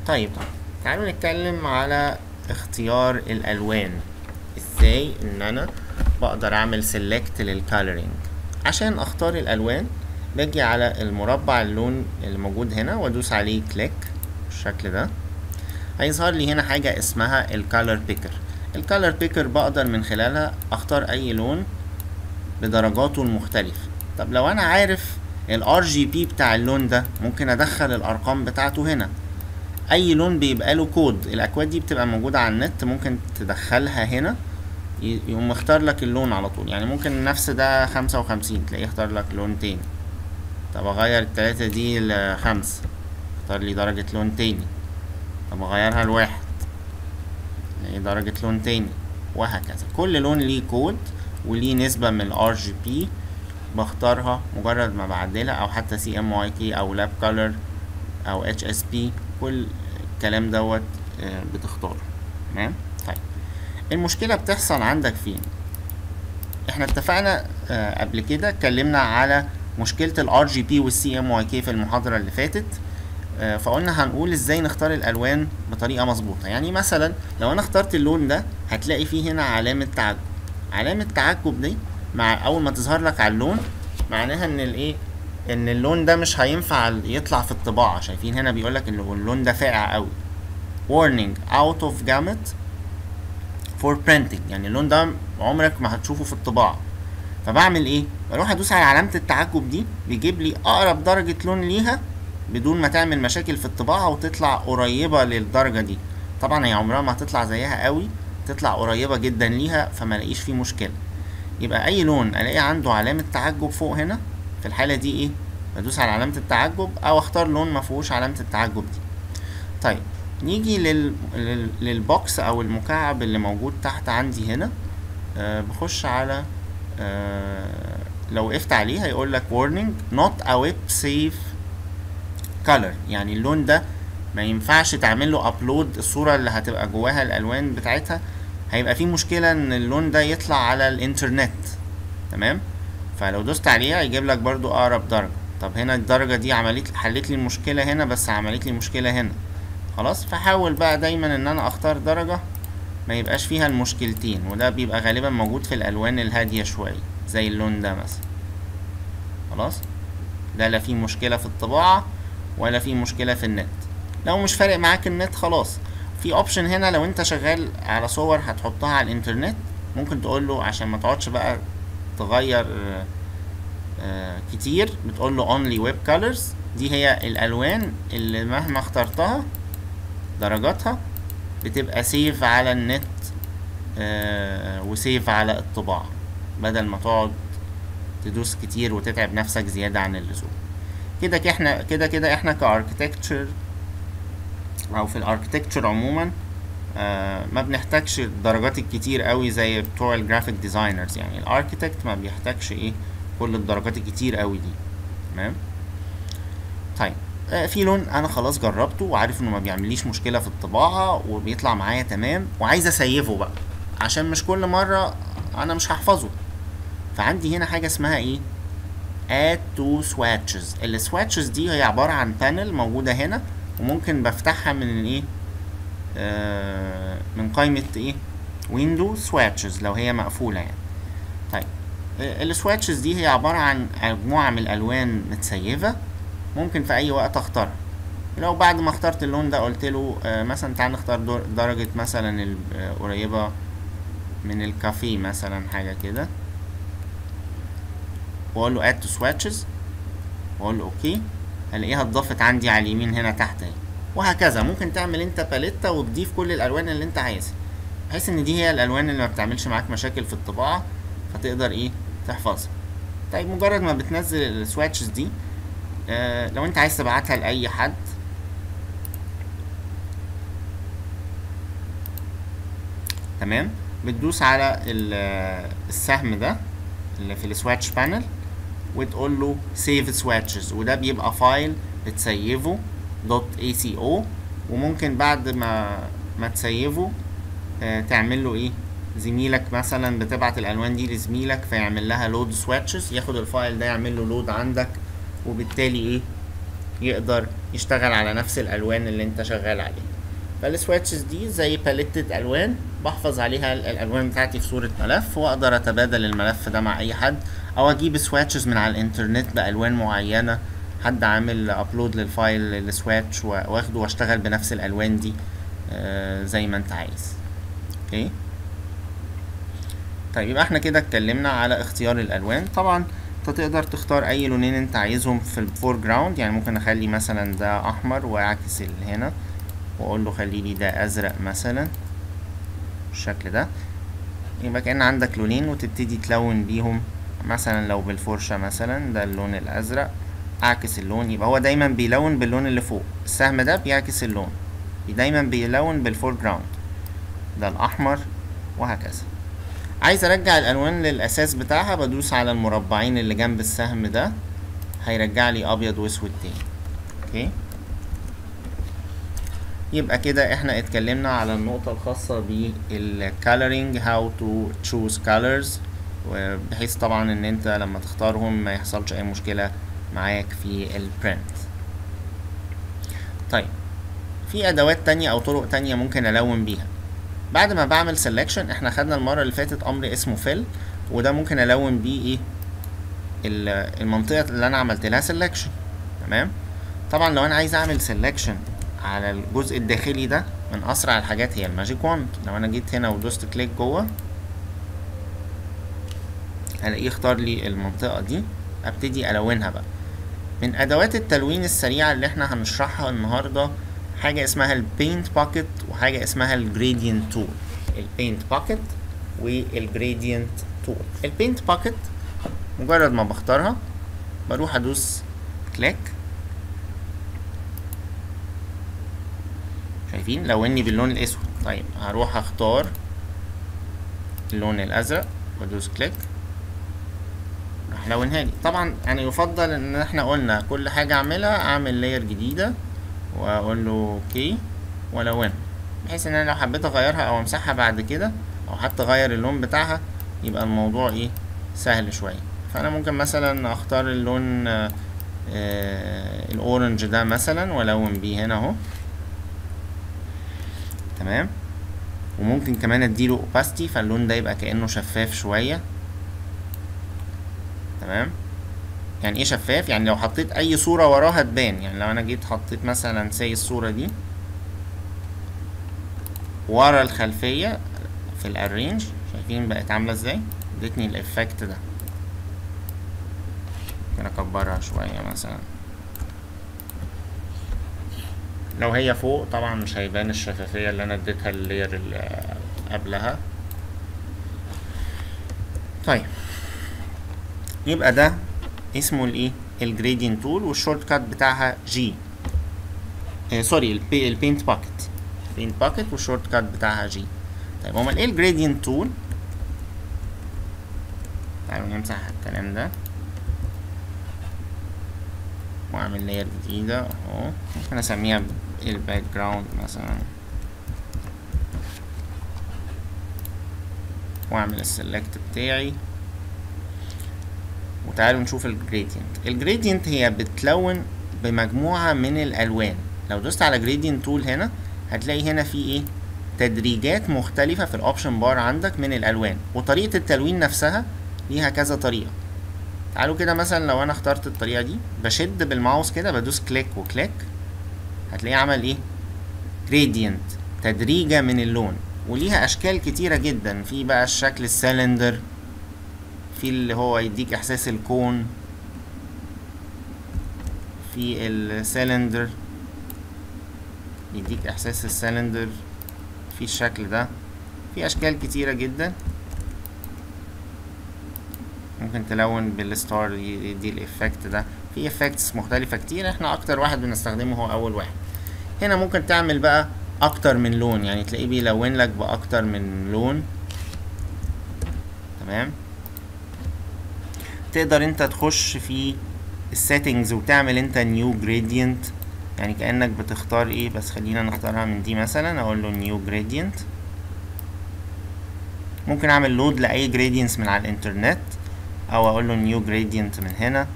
طيب تعالوا نتكلم على اختيار الألوان. إزاي إن أنا بقدر أعمل select لل color range عشان أختار الألوان باجي على المربع اللون اللي موجود هنا وأدوس عليه click بالشكل ده. هيظهر لي هنا حاجة اسمها ال color picker ال color picker بقدر من خلالها أختار أي لون بدرجاته المختلفة. طب لو أنا عارف RGB بتاع اللون ده ممكن أدخل الأرقام بتاعته هنا. أي لون بيبقى له كود الأكواد دي بتبقى موجودة على النت ممكن تدخلها هنا. يقوم مختار لك اللون على طول. يعني ممكن نفس ده خمسة وخمسين تلاقيه اختار لك لون تاني. طب أغير التلاتة دي لخمسة اختار لي درجة لون تاني. طب أغيرها لواحد تلاقيه درجة لون تاني وهكذا. كل لون ليه كود وليه نسبة من ال RGB بختارها مجرد ما بعدلها أو حتى CMYK أو Lab color أو HSB كل الكلام دوت بتختاره. تمام؟ طيب. المشكلة بتحصل عندك فين؟ إحنا اتفقنا آه قبل كده اتكلمنا على مشكلة ال RGB وال CMYK في المحاضرة اللي فاتت آه فقلنا هنقول إزاي نختار الألوان بطريقة مظبوطة. يعني مثلا لو أنا اخترت اللون ده هتلاقي فيه هنا علامة تعجب علامة تعجب دي مع أول ما تظهر لك على اللون معناها إن الايه إن اللون ده مش هينفع يطلع في الطباعة. شايفين هنا بيقولك إن اللون ده فاقع قوي warning out of gamut for printing. يعني اللون ده عمرك ما هتشوفه في الطباعة. فبعمل إيه؟ بروح أدوس على علامة التعجب دي بيجيب لي أقرب درجة لون ليها بدون ما تعمل مشاكل في الطباعة وتطلع قريبة للدرجة دي. طبعا هي عمرها ما هتطلع زيها قوي تطلع قريبة جدا ليها فما لاقيش فيه مشكلة. يبقى أي لون الاقي عنده علامة تعجب فوق هنا في الحالة دي إيه؟ بدوس على علامة التعجب أو أختار لون ما فيهوش علامة التعجب دي. طيب نيجي لل... لل... للبوكس أو المكعب اللي موجود تحت عندي هنا. آه بخش على آه لو وقفت عليه هيقول لك warning not a web safe color. يعني اللون ده ما ينفعش تعمل له upload الصورة اللي هتبقى جواها الألوان بتاعتها. هيبقى في مشكلة إن اللون ده يطلع على الإنترنت تمام؟ فلو دوست عليه هيجيب لك برضو أقرب درجة. طب هنا الدرجة دي عملت حلت لي المشكلة هنا بس عملت لي مشكلة هنا. خلاص؟ فحاول بقى دايما إن أنا أختار درجة ما يبقاش فيها المشكلتين وده بيبقى غالبا موجود في الألوان الهادية شوية زي اللون ده مثلا. خلاص؟ ده لا فيه مشكلة في الطباعة ولا فيه مشكلة في النت. لو مش فارق معاك النت خلاص. في option هنا لو انت شغال على صور هتحطها على الانترنت ممكن تقول له عشان ما تقعدش بقى تغير آه كتير بتقول له only web colors. دي هي الألوان اللي مهما اخترتها درجاتها بتبقى safe على النت آه و safe على الطباعة بدل ما تقعد تدوس كتير وتتعب نفسك زيادة عن اللزوم. كده كده إحنا كده كده إحنا ك architecture أو في ال architecture عموما آه ما بنحتاجش الدرجات الكتير قوي زي بتوع ال graphic designers يعني ال architect ما بيحتاجش إيه كل الدرجات الكتير قوي دي. تمام؟ طيب آه في لون أنا خلاص جربته وعارف إنه ما بيعمليش مشكلة في الطباعة وبيطلع معايا تمام وعايز أ save ه بقى. عشان مش كل مرة أنا مش هحفظه. فعندي هنا حاجة اسمها إيه؟ Add to swatches. ال swatches دي هي عبارة عن panel موجودة هنا. وممكن بفتحها من إيه؟ آه من قائمة إيه؟ window swatches لو هي مقفولة يعني. طيب آه ال swatches دي هي عبارة عن مجموعة من الألوان متسيفة ممكن في أي وقت أختارها. لو بعد ما اخترت اللون ده قلت له آه مثلا تعال نختار درجة مثلا قريبة من الكافيه مثلا حاجة كده. وأقول له add to swatches وأقول له أوكي هلاقيها اتضافت عندي على اليمين هنا تحت اهي. وهكذا. ممكن تعمل انت palette وتضيف كل الألوان اللي انت عايزها. بحيث إن دي هي الألوان اللي ما بتعملش معاك مشاكل في الطباعة فتقدر إيه؟ تحفظها. طيب مجرد ما بتنزل ال swatches دي آه لو انت عايز تبعتها لأي حد تمام؟ بتدوس على السهم ده اللي في ال swatch panel وتقول له save swatches وده بيبقى file بتسيفه دوت ACO وممكن بعد ما ما تسيفه آه تعمل له إيه؟ زميلك مثلا بتبعت الألوان دي لزميلك فيعمل لها load swatches ياخد ال file ده يعمل له load عندك. وبالتالي إيه؟ يقدر يشتغل على نفس الألوان اللي أنت شغال عليها. فال swatches دي زي palette ألوان. بحفظ عليها الألوان بتاعتي في صورة ملف وأقدر أتبادل الملف ده مع أي حد أو أجيب swatches من على الإنترنت بألوان معينة حد عامل upload لل file لل swatch وأخده وأشتغل بنفس الألوان دي آه زي ما أنت عايز. okay؟ طيب يبقى إحنا كده اتكلمنا على اختيار الألوان. طبعا أنت تقدر تختار أي لونين أنت عايزهم في ال foreground يعني ممكن أخلي مثلا ده أحمر وأعكس اللي هنا وأقول له خلي لي ده أزرق مثلا. بالشكل ده. يبقى كأن عندك لونين وتبتدي تلون بيهم. مثلا لو بالفرشة مثلا ده اللون الأزرق اعكس اللون. يبقى هو دايما بيلون باللون اللي فوق. السهم ده بيعكس اللون. دايما بيلون بال foreground ده الأحمر وهكذا. عايز أرجع الألوان للأساس بتاعها بدوس على المربعين اللي جنب السهم ده. هيرجع لي أبيض وأسود تاني. okay؟ يبقى كده إحنا اتكلمنا على النقطة الخاصة بال coloring how to choose colors بحيث طبعا إن أنت لما تختارهم ما يحصلش أي مشكلة معاك في ال print طيب في أدوات تانية أو طرق تانية ممكن ألون بيها. بعد ما بعمل selection إحنا خدنا المرة اللي فاتت أمر اسمه fill وده ممكن ألون بيه إيه؟ المنطقة اللي أنا عملت لها selection. تمام؟ طبعا لو أنا عايز أعمل selection على الجزء الداخلي ده من أسرع الحاجات هي ال magic wand لو أنا جيت هنا ودوست click جوه هلاقيه اختار لي المنطقة دي أبتدي ألونها بقى. من أدوات التلوين السريعة اللي إحنا هنشرحها النهاردة حاجة اسمها ال paint bucket وحاجة اسمها ال gradient tool ال paint bucket وال gradient tool ال paint bucket مجرد ما بختارها بروح أدوس click. شايفين؟ لوني باللون الأسود. طيب هروح أختار اللون الأزرق. وادوس click. راح لونها لي. طبعا يعني يفضل إن إحنا قلنا كل حاجة أعملها أعمل layer جديدة وأقول له okay وألونها. بحيث إن أنا لو حبيت أغيرها أو أمسحها بعد كده أو حتى أغير اللون بتاعها يبقى الموضوع إيه؟ سهل شوية. فأنا ممكن مثلا أختار اللون آه آه ال orange ده مثلا وألون بيه هنا أهو. تمام؟ وممكن كمان أديله opacity فاللون ده يبقى كأنه شفاف شوية. تمام؟ يعني إيه شفاف؟ يعني لو حطيت أي صورة وراها تبان. يعني لو أنا جيت حطيت مثلا سي الصورة دي ورا الخلفية في ال arrange شايفين بقت عاملة إزاي؟ ادتني ال effect ده. ممكن أكبرها شوية مثلا. لو هي فوق طبعا مش هيبان الشفافية اللي أنا اديتها ال layer اللي قبلها. طيب. يبقى ده اسمه الايه ال gradient tool وال shortcut بتاعها G آه sorry ال paint bucket ال paint bucket وال shortcut بتاعها G طيب امال إيه ال gradient tool تعالوا نمسح الكلام ده. وأعمل layer جديدة أهو. ممكن أسميها ال background مثلا. وأعمل السلكت بتاعي. وتعالوا نشوف ال gradient ال gradient هي بتلون بمجموعة من الألوان. لو دوست على gradient tool هنا هتلاقي هنا في إيه؟ تدريجات مختلفة في ال option bar عندك من الألوان. وطريقة التلوين نفسها ليها كذا طريقة. تعالوا كده مثلا لو أنا اخترت الطريقة دي بشد بالماوس كده بدوس click و click هتلاقيه عمل إيه؟ gradient تدريجة من اللون. وليها أشكال كتيرة جدا. في بقى الشكل السلندر في اللي هو يديك إحساس ال cone. في السلندر يديك إحساس السلندر. في الشكل ده. في أشكال كتيرة جدا. ممكن تلون بال star يدي ال effect ده. في effects مختلفة كتير. إحنا أكتر واحد بنستخدمه هو أول واحد. هنا ممكن تعمل بقى أكتر من لون. يعني تلاقيه بيلون لك بأكتر من لون. تمام؟ تقدر انت تخش في ال settings وتعمل انت new gradient يعني كأنك بتختار إيه بس خلينا نختارها من دي مثلا. أقول له new gradient ممكن أعمل load لأي gradients من على الإنترنت أو أقول له new gradient من هنا.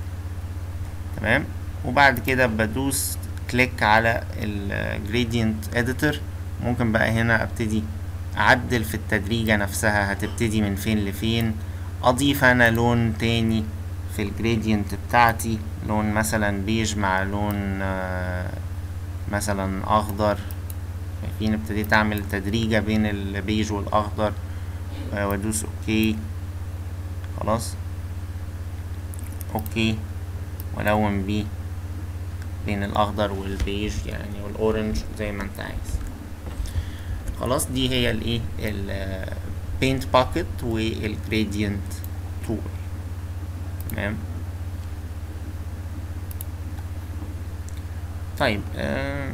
تمام؟ وبعد كده بدوس click على ال gradient editor ممكن بقى هنا أبتدي أعدل في التدريجة نفسها هتبتدي من فين لفين؟ أضيف أنا لون تاني في ال gradient بتاعتي لون مثلا بيج مع لون مثلا أخضر. شايفين ابتديت أعمل تدريجة بين البيج والأخضر؟ وأدوس okay. خلاص. okay. وألون بيه. بين الأخضر والبيج يعني وال orange زي ما أنت عايز. خلاص دي هي الإيه؟ ال paint bucket وال gradient tool تمام؟ طيب آه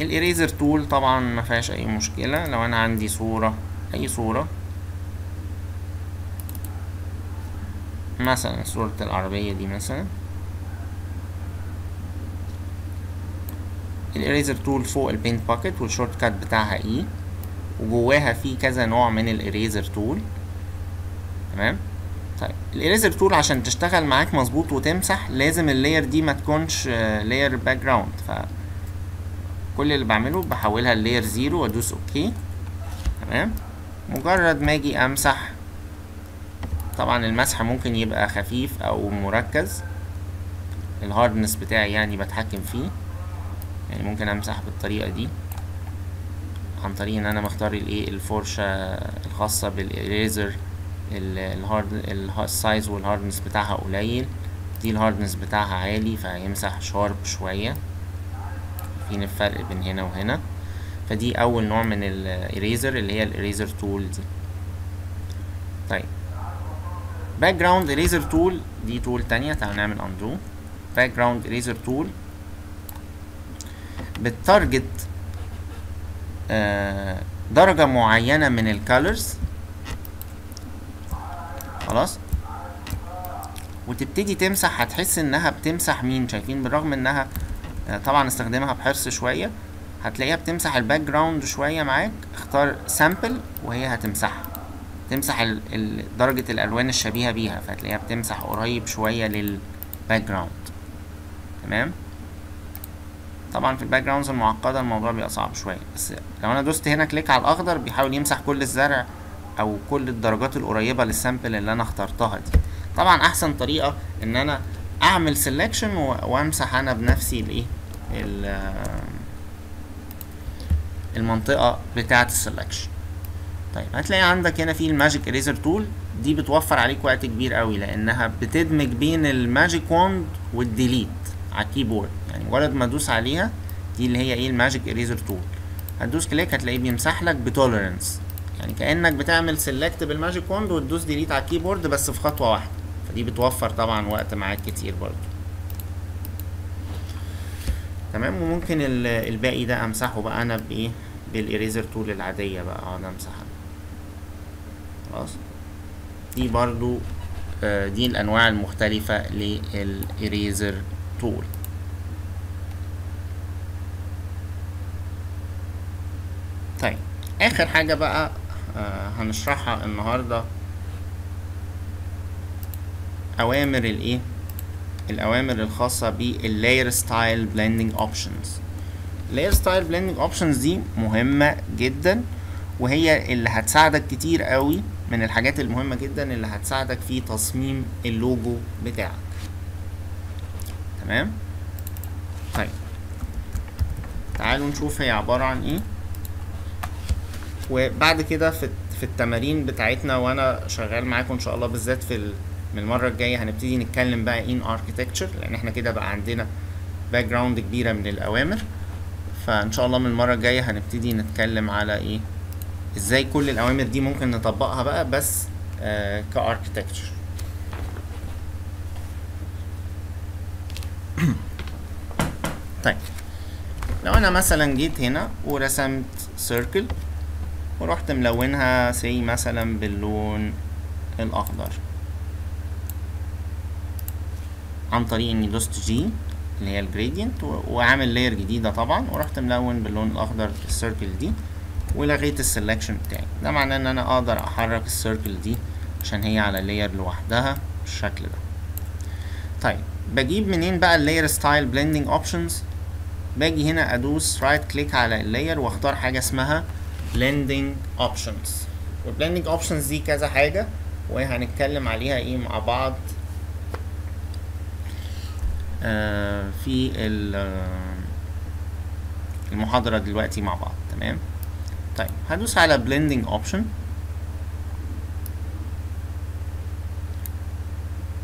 ال eraser tool طبعا ما فيهاش أي مشكلة. لو أنا عندي صورة أي صورة. مثلا صورة العربية دي مثلا. ال eraser tool فوق ال paint bucket وال shortcut بتاعها E وجواها في كذا نوع من ال eraser tool. تمام؟ طيب ال eraser tool عشان تشتغل معاك مظبوط وتمسح لازم ال layer دي ما تكونش layer background ف كل اللي بعمله بحولها ل layer zero وأدوس okay تمام؟ مجرد ما أجي أمسح طبعا المسح ممكن يبقى خفيف أو مركز. ال hardness بتاعي يعني بتحكم فيه. يعني ممكن امسح بالطريقة دي عن طريق ان أنا مختار الايه الفرشة الخاصة بالاريزر الهارد السايز والهاردنس بتاعها قليل. دي ال hardness بتاعها عالي فهيمسح sharp شوية. في الفرق بين هنا وهنا؟ فدي أول نوع من ال eraser اللي هي ال eraser tool دي. طيب. background eraser tool دي tool تانية تعال نعمل undo background eraser tool بت target آه درجة معينة من ال colors خلاص؟ وتبتدي تمسح هتحس إنها بتمسح مين؟ شايفين بالرغم إنها آه طبعا استخدمها بحرص شوية. هتلاقيها بتمسح ال background شوية معاك. اختار sample وهي هتمسحها. تمسح درجة الألوان الشبيهة بيها فهتلاقيها بتمسح قريب شوية لل background تمام؟ طبعا في ال backgrounds المعقدة الموضوع بيبقى صعب شوية. بس لو أنا دوست هنا click على الأخضر بيحاول يمسح كل الزرع أو كل الدرجات القريبة لل sample اللي أنا اخترتها دي. طبعا أحسن طريقة إن أنا أعمل selection وأمسح أنا بنفسي الإيه؟ المنطقة بتاعة ال selection طيب هتلاقي عندك هنا في ال magic eraser tool دي بتوفر عليك وقت كبير قوي لأنها بتدمج بين ال magic wand وال delete على ال keyboard يعني مجرد ما ادوس عليها دي اللي هي إيه ال magic eraser tool هتدوس click هتلاقيه بيمسح لك ب tolerance يعني كأنك بتعمل select بال magic wand وتدوس delete على ال keyboard بس في خطوة واحدة. فدي بتوفر طبعا وقت معاك كتير برضو تمام؟ وممكن الباقي ده أمسحه بقى أنا بإيه؟ بال eraser tool العادية بقى. أقعد أمسحها. خلاص؟ دي برضو آه دي الأنواع المختلفة لل eraser tool طيب آخر حاجة بقى آه هنشرحها النهاردة. أوامر الإيه؟ الأوامر الخاصة بال layer style blending options ال layer style blending options دي مهمة جدا وهي اللي هتساعدك كتير قوي من الحاجات المهمة جدا اللي هتساعدك في تصميم اللوجو بتاعك. تمام؟ طيب. تعالوا نشوف هي عبارة عن إيه. وبعد كده في في التمارين بتاعتنا وأنا شغال معاكم إن شاء الله بالذات في من المرة الجاية هنبتدي نتكلم بقى in architecture لأن إحنا كده بقى عندنا background كبيرة من الأوامر. فإن شاء الله من المرة الجاية هنبتدي نتكلم على إيه إزاي كل الأوامر دي ممكن نطبقها بقى بس آه ك architecture طيب لو أنا مثلا جيت هنا ورسمت circle ورحت ملونها say مثلا باللون الأخضر. عن طريق إني دوست G اللي هي ال gradient وعامل layer جديدة طبعا ورحت ملون باللون الأخضر ال circle دي ولغيت ال selection بتاعي. ده معناه إن أنا أقدر أحرك ال circle دي عشان هي على layer لوحدها بالشكل ده. طيب بجيب منين بقى ال layer style blending options باجي هنا أدوس right click على ال layer وأختار حاجة اسمها blending options وال blending options دي كذا حاجة وهنتكلم عليها إيه مع بعض. آه في المحاضرة دلوقتي مع بعض تمام؟ طيب هدوس على blending option.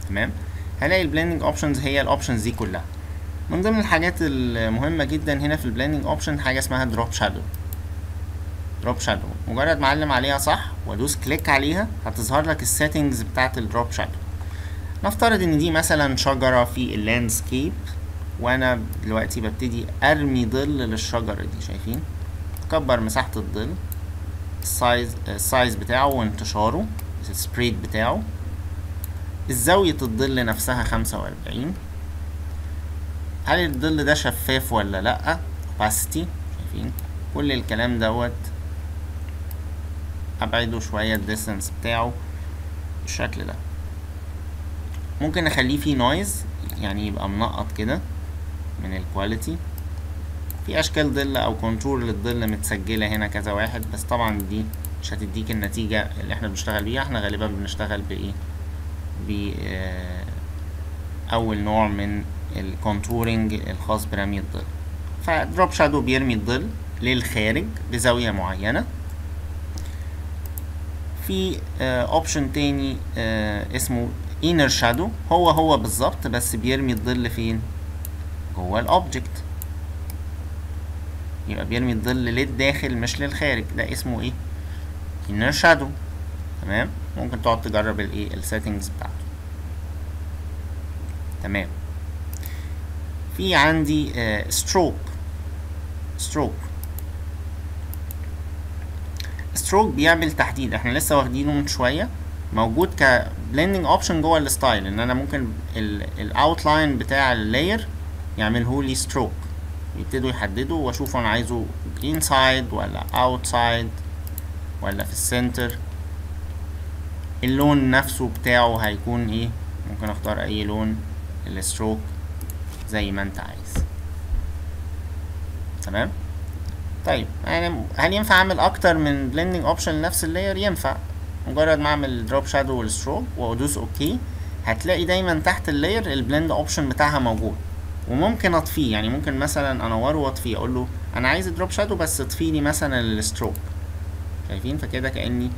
تمام؟ هلاقي ال blending options هي ال options دي كلها. من ضمن الحاجات المهمة جدا هنا في ال blending option حاجة اسمها drop shadow drop shadow مجرد ما أعلم عليها صح وأدوس click عليها هتظهر لك ال settings بتاعت ال drop shadow نفترض إن دي مثلا شجرة في ال landscape وأنا دلوقتي ببتدي أرمي ظل للشجرة دي شايفين؟ كبر مساحة الظل ال size ال size بتاعه وانتشاره ال spread بتاعه. زاوية الظل نفسها خمسة وأربعين. هل الظل ده شفاف ولا لأ؟ opacity شايفين؟ كل الكلام دوت أبعده شوية ال distance بتاعه بالشكل ده. ممكن أخليه فيه noise يعني يبقى منقط كده من ال quality في أشكال ظل أو contour للظل متسجلة هنا كذا واحد بس طبعا دي مش هتديك النتيجة اللي إحنا بنشتغل بيها. إحنا غالبا بنشتغل بإيه؟ ب أول نوع من ال contouring الخاص برمي الظل. ف drop shadow بيرمي الظل للخارج بزاوية معينة. في option تاني اسمه inner shadow. هو هو بالظبط بس بيرمي الظل فين؟ جوه ال object يبقى بيرمي الظل للداخل مش للخارج. ده اسمه إيه؟ inner shadow. تمام؟ ممكن تقعد تجرب الايه ال settings بتاعته. تمام. في عندي stroke stroke ال stroke بيعمل تحديد. إحنا لسه واخدينه من شوية. موجود ك blending option جوه ال style ان أنا ممكن ال outline بتاع ال layer يعمله لي stroke يبتدوا يحددوا واشوف أنا عايزه inside ولا outside ولا في ال center اللون نفسه بتاعه هيكون إيه؟ ممكن اختار اي لون ال stroke زي ما انت عايز. تمام؟ طيب يعني هل ينفع أعمل أكتر من blending option لنفس ال layer ينفع. مجرد ما أعمل drop shadow وال stroke وأدوس okay هتلاقي دايما تحت ال layer ال blend option بتاعها موجود. وممكن أطفيه يعني ممكن مثلا انوره وأطفيه أقول له أنا عايز drop shadow بس اطفي لي مثلا ال stroke شايفين؟ فكده كأني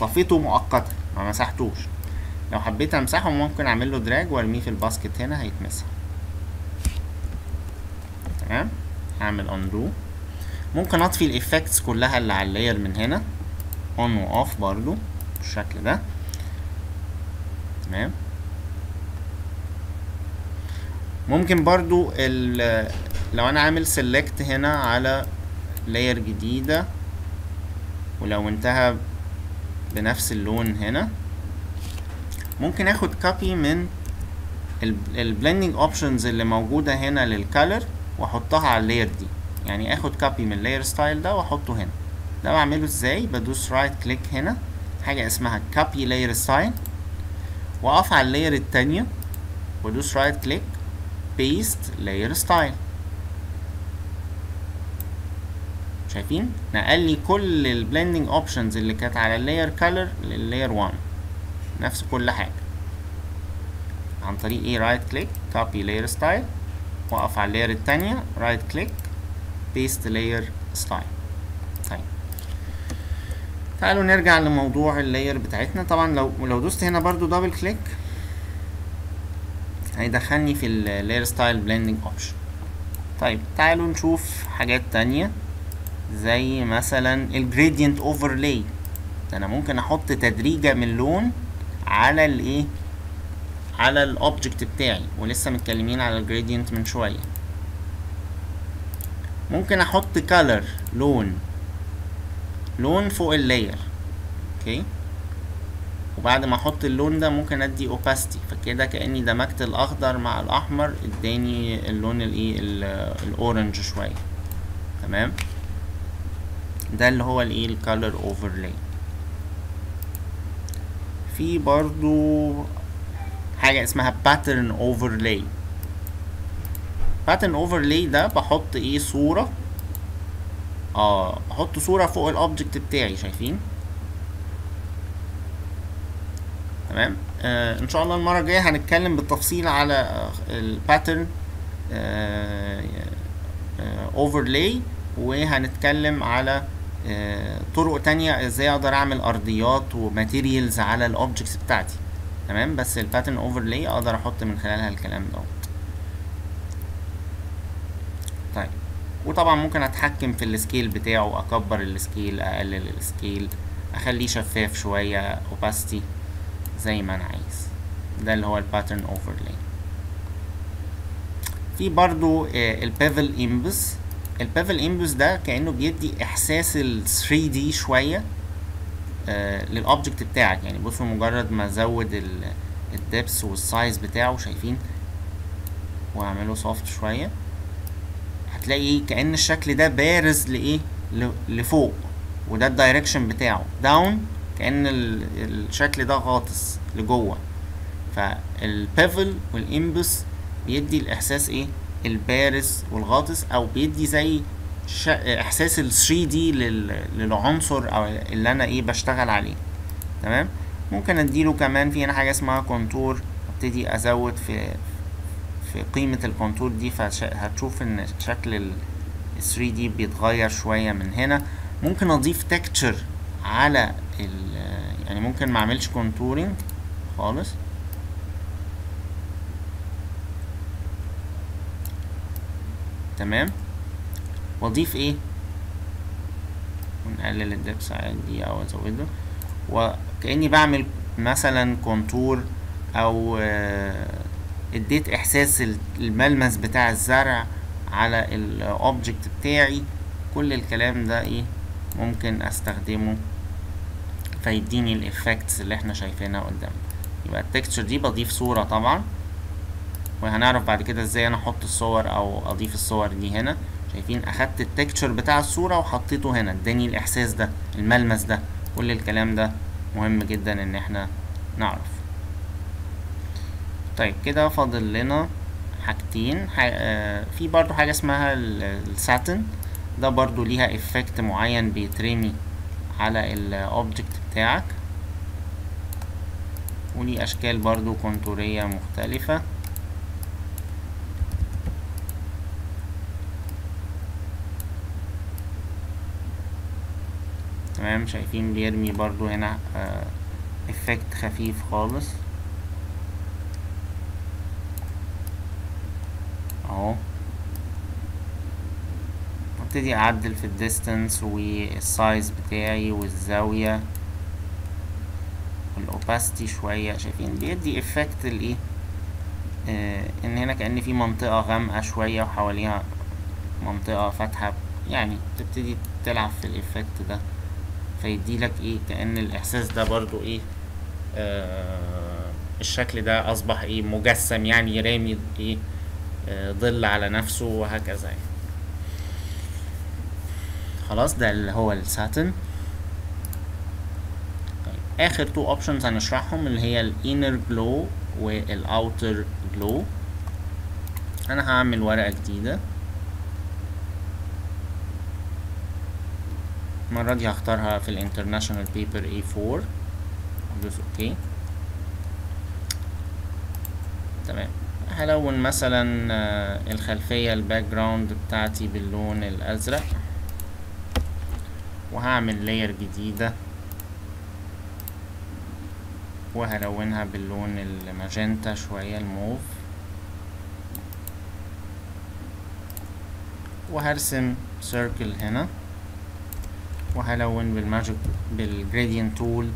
طفيته مؤقتا ما مسحتوش. لو حبيت أمسحه ممكن أعمل له drag وأرميه في ال basket هنا هيتمسح. تمام؟ هعمل undo ممكن أطفي ال effects كلها اللي على ال layer من هنا. on و off برضو بالشكل ده. تمام. ممكن برضو لو أنا عامل select هنا على layer جديدة ولو انتهى بنفس اللون هنا ممكن آخد copy من ال blending options اللي موجودة هنا لل color وأحطها على ال layer دي. يعني آخد copy من ال layer style ده وأحطه هنا. ده بعمله إزاي؟ بدوس right click هنا. حاجة اسمها copy layer style وأقف على ال layer التانية. وادوس right click paste layer style شايفين؟ نقل لي كل ال blending options اللي كانت على ال layer color لل layer 1 نفس كل حاجة. عن طريق إيه؟ right click copy layer style وأقف على ال layer التانية. right click paste layer style طيب. تعالوا نرجع لموضوع ال layer بتاعتنا. طبعا لو لو دوست هنا برضو double click هيدخلني في ال layer style blending option طيب تعالوا نشوف حاجات تانية زي مثلا ال gradient overlay أنا ممكن أحط تدريجة من لون على الإيه؟ على ال object بتاعي ولسه متكلمين على ال gradient من شوية. ممكن أحط color لون لون فوق ال layer okay وبعد ما أحط اللون ده ممكن أدي opacity فكده كأني دمجت الأخضر مع الأحمر اداني اللون الايه ال orange شوية. تمام؟ ده اللي هو الايه ال color overlay في برضو حاجة اسمها pattern overlay. Pattern overlay ده بحط إيه؟ صورة. آه بحط صورة فوق ال object بتاعي شايفين؟ تمام؟ آه إن شاء الله المرة الجاية هنتكلم بالتفصيل على ال pattern overlay وهنتكلم على آه طرق تانية إزاي أقدر أعمل أرضيات و materials على ال objects بتاعتي. تمام؟ بس ال pattern overlay أقدر أحط من خلالها الكلام دوت طيب وطبعا ممكن أتحكم في ال scale بتاعه أكبر ال scale اقلل السكيل أخليه شفاف شوية opacity زي ما أنا عايز. ده اللي هو ال pattern overlay في برضو ال bevel emboss ال bevel emboss ده كأنه بيدي إحساس ال 3D شوية آه لل object بتاعك. يعني بصوا مجرد ما أزود ال depth وال size بتاعه شايفين؟ وأعمله soft شوية. هتلاقي كأن الشكل ده بارز لإيه؟ لفوق. وده ال direction بتاعه. down كأن الشكل ده غاطس لجوه. فال bevel وال emboss بيدي الإحساس إيه؟ البارز والغاطس أو بيدي زي إحساس ال 3D للعنصر أو اللي أنا إيه بشتغل عليه. تمام؟ ممكن أديله كمان في هنا حاجة اسمها contour أبتدي أزود في في قيمة ال contour دي فهتشوف إن شكل ال 3D بيتغير شوية من هنا. ممكن أضيف texture على ال يعني ممكن ما أعملش contouring خالص. تمام؟ وأضيف إيه؟ ونقلل ال depth عادي أو أزوده. وكأني بعمل مثلا contour أو اديت احساس الملمس بتاع الزرع على ال object بتاعي. كل الكلام ده إيه ممكن استخدمه فيديني ال effects اللي إحنا شايفينها قدام. يبقى ال texture دي بضيف صورة طبعا. وهنعرف بعد كده إزاي أنا أحط الصور أو اضيف الصور دي هنا. شايفين اخدت ال texture بتاع الصورة وحطيته هنا. اداني الاحساس ده الملمس ده. كل الكلام ده مهم جدا ان إحنا نعرف. طيب كده فاضل لنا حاجتين. ح... آه في برضو حاجة اسمها الساتن ده برضو ليها effect معين بيترمي على ال object بتاعك. وليه أشكال برضو كونتورية مختلفة. تمام شايفين بيرمي برضو هنا آه effect خفيف خالص. اهو. ابتدي اعدل في ال distance وال size بتاعي والزاوية وال opacity شوية. شايفين بيدي effect الايه؟ آه ان هنا كأن في منطقة غامقة شوية وحواليها منطقة فاتحة. يعني تبتدي تلعب في ال effect ده. فيديلك إيه؟ كأن الإحساس ده برضو إيه؟ آه الشكل ده أصبح إيه؟ مجسم يعني رامي إيه؟ ظل على نفسه وهكذا يعني. خلاص ده اللي هو الساتن. طيب آخر two options هنشرحهم اللي هي ال inner glow وال outer glow أنا هعمل ورقة جديدة. المرة دي هختارها في ال international paper A4 ادوس okay تمام. هلون مثلا الخلفية ال background بتاعتي باللون الأزرق. وهعمل layer جديدة. وهلونها باللون الماجنتا شوية الموف. وهرسم circle هنا. وهلون بال magic بال gradient tool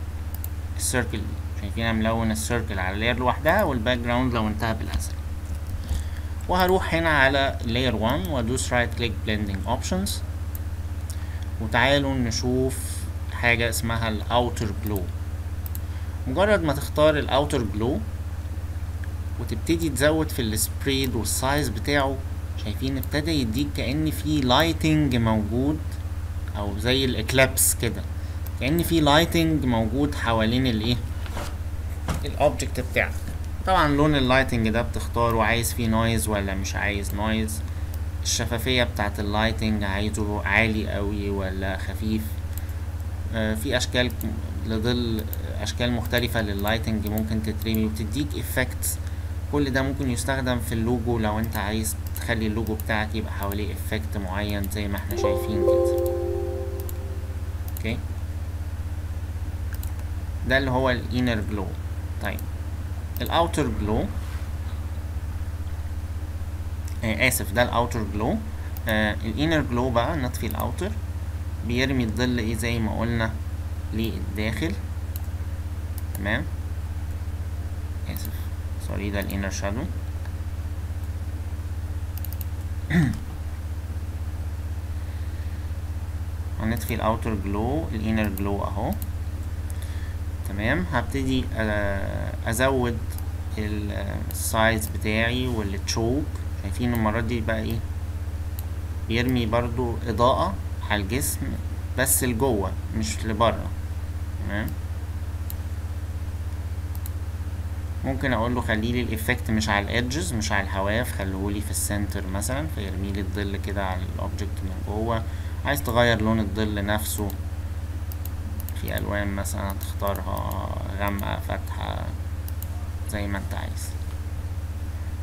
ال circle شايفين ملون ال circle على layer لوحدها وال background لونتها بالأزرق. وهروح هنا على layer 1 وادوس right click blending options وتعالوا نشوف حاجة اسمها ال outer glow مجرد ما تختار ال outer glow وتبتدي تزود في ال spread وال size بتاعه شايفين ابتدى يديك كأن في lighting موجود أو زي ال eclipse كده. كأن في lighting موجود حوالين الايه ال object بتاعك. طبعا لون ال lighting ده بتختاره عايز فيه noise ولا مش عايز noise الشفافية بتاعت ال lighting عايزه عالي قوي ولا خفيف. آه في أشكال لظل أشكال مختلفة لل lighting ممكن تترمي وتديك effects كل ده ممكن يستخدم في اللوجو. لو انت عايز تخلي اللوجو بتاعك يبقى حواليه effect معين زي ما إحنا شايفين كده. okay ده اللي هو ال inner glow طيب. ال outer glow آه آسف ده ال outer glow ال inner glow بقى نطفي ال outer بيرمي الظل إيه؟ زي ما قلنا للداخل. تمام؟ آسف. sorry ده ال inner shadow هنطفي ال outer glow ال inner glow أهو. تمام؟ هبتدي أزود ال size بتاعي وال choke. شايفين المرة دي بقى إيه؟ بيرمي برضو إضاءة على الجسم بس لجوه مش لبره. تمام؟ ممكن أقول له خلي لي ال effect مش على ال edges مش على الحواف خليهولي في ال center مثلا فيرمي لي الظل كده على ال object من جوه. عايز تغير لون الظل نفسه. في ألوان مثلا تختارها غامقة فاتحة زي ما أنت عايز.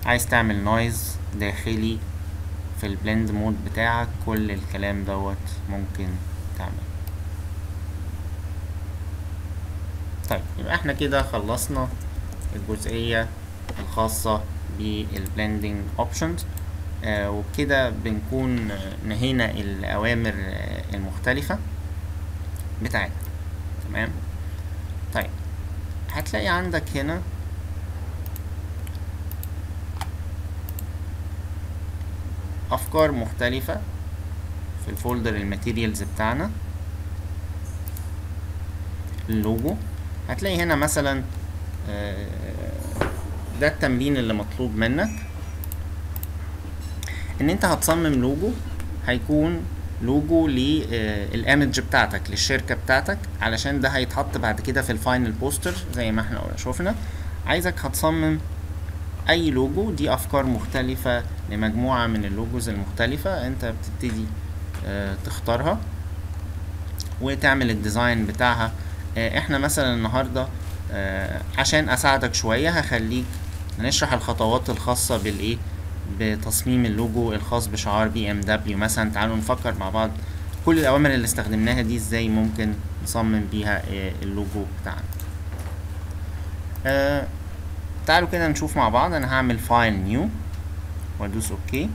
عايز تعمل noise داخلي في ال blend mode بتاعك كل الكلام دوت ممكن تعمل طيب يبقى إحنا كده خلصنا الجزئية الخاصة بال blending options آه وبكده بنكون نهينا الأوامر المختلفة بتاعتنا. تمام؟ طيب هتلاقي عندك هنا أفكار مختلفة في ال folder ال materials بتاعنا. اللوجو هتلاقي هنا مثلا آه، ده التمرين اللي مطلوب منك. إن أنت هتصمم لوجو هيكون لوجو لل image بتاعتك للشركة بتاعتك علشان ده هيتحط بعد كده في ال final poster زي ما إحنا شفنا؟ عايزك هتصمم أي لوجو دي أفكار مختلفة لمجموعة من ال logos المختلفة انت بتبتدي آه، تختارها وتعمل ال design بتاعها. آه، إحنا مثلا النهارده آه، عشان أساعدك شوية هخليك نشرح الخطوات الخاصة بالإيه؟ بتصميم اللوجو الخاص بشعار BMW مثلا تعالوا نفكر مع بعض كل الأوامر اللي استخدمناها دي إزاي ممكن نصمم بيها آه، اللوجو بتاعنا. آه، تعالوا كده نشوف مع بعض أنا هعمل file new وأدوس okay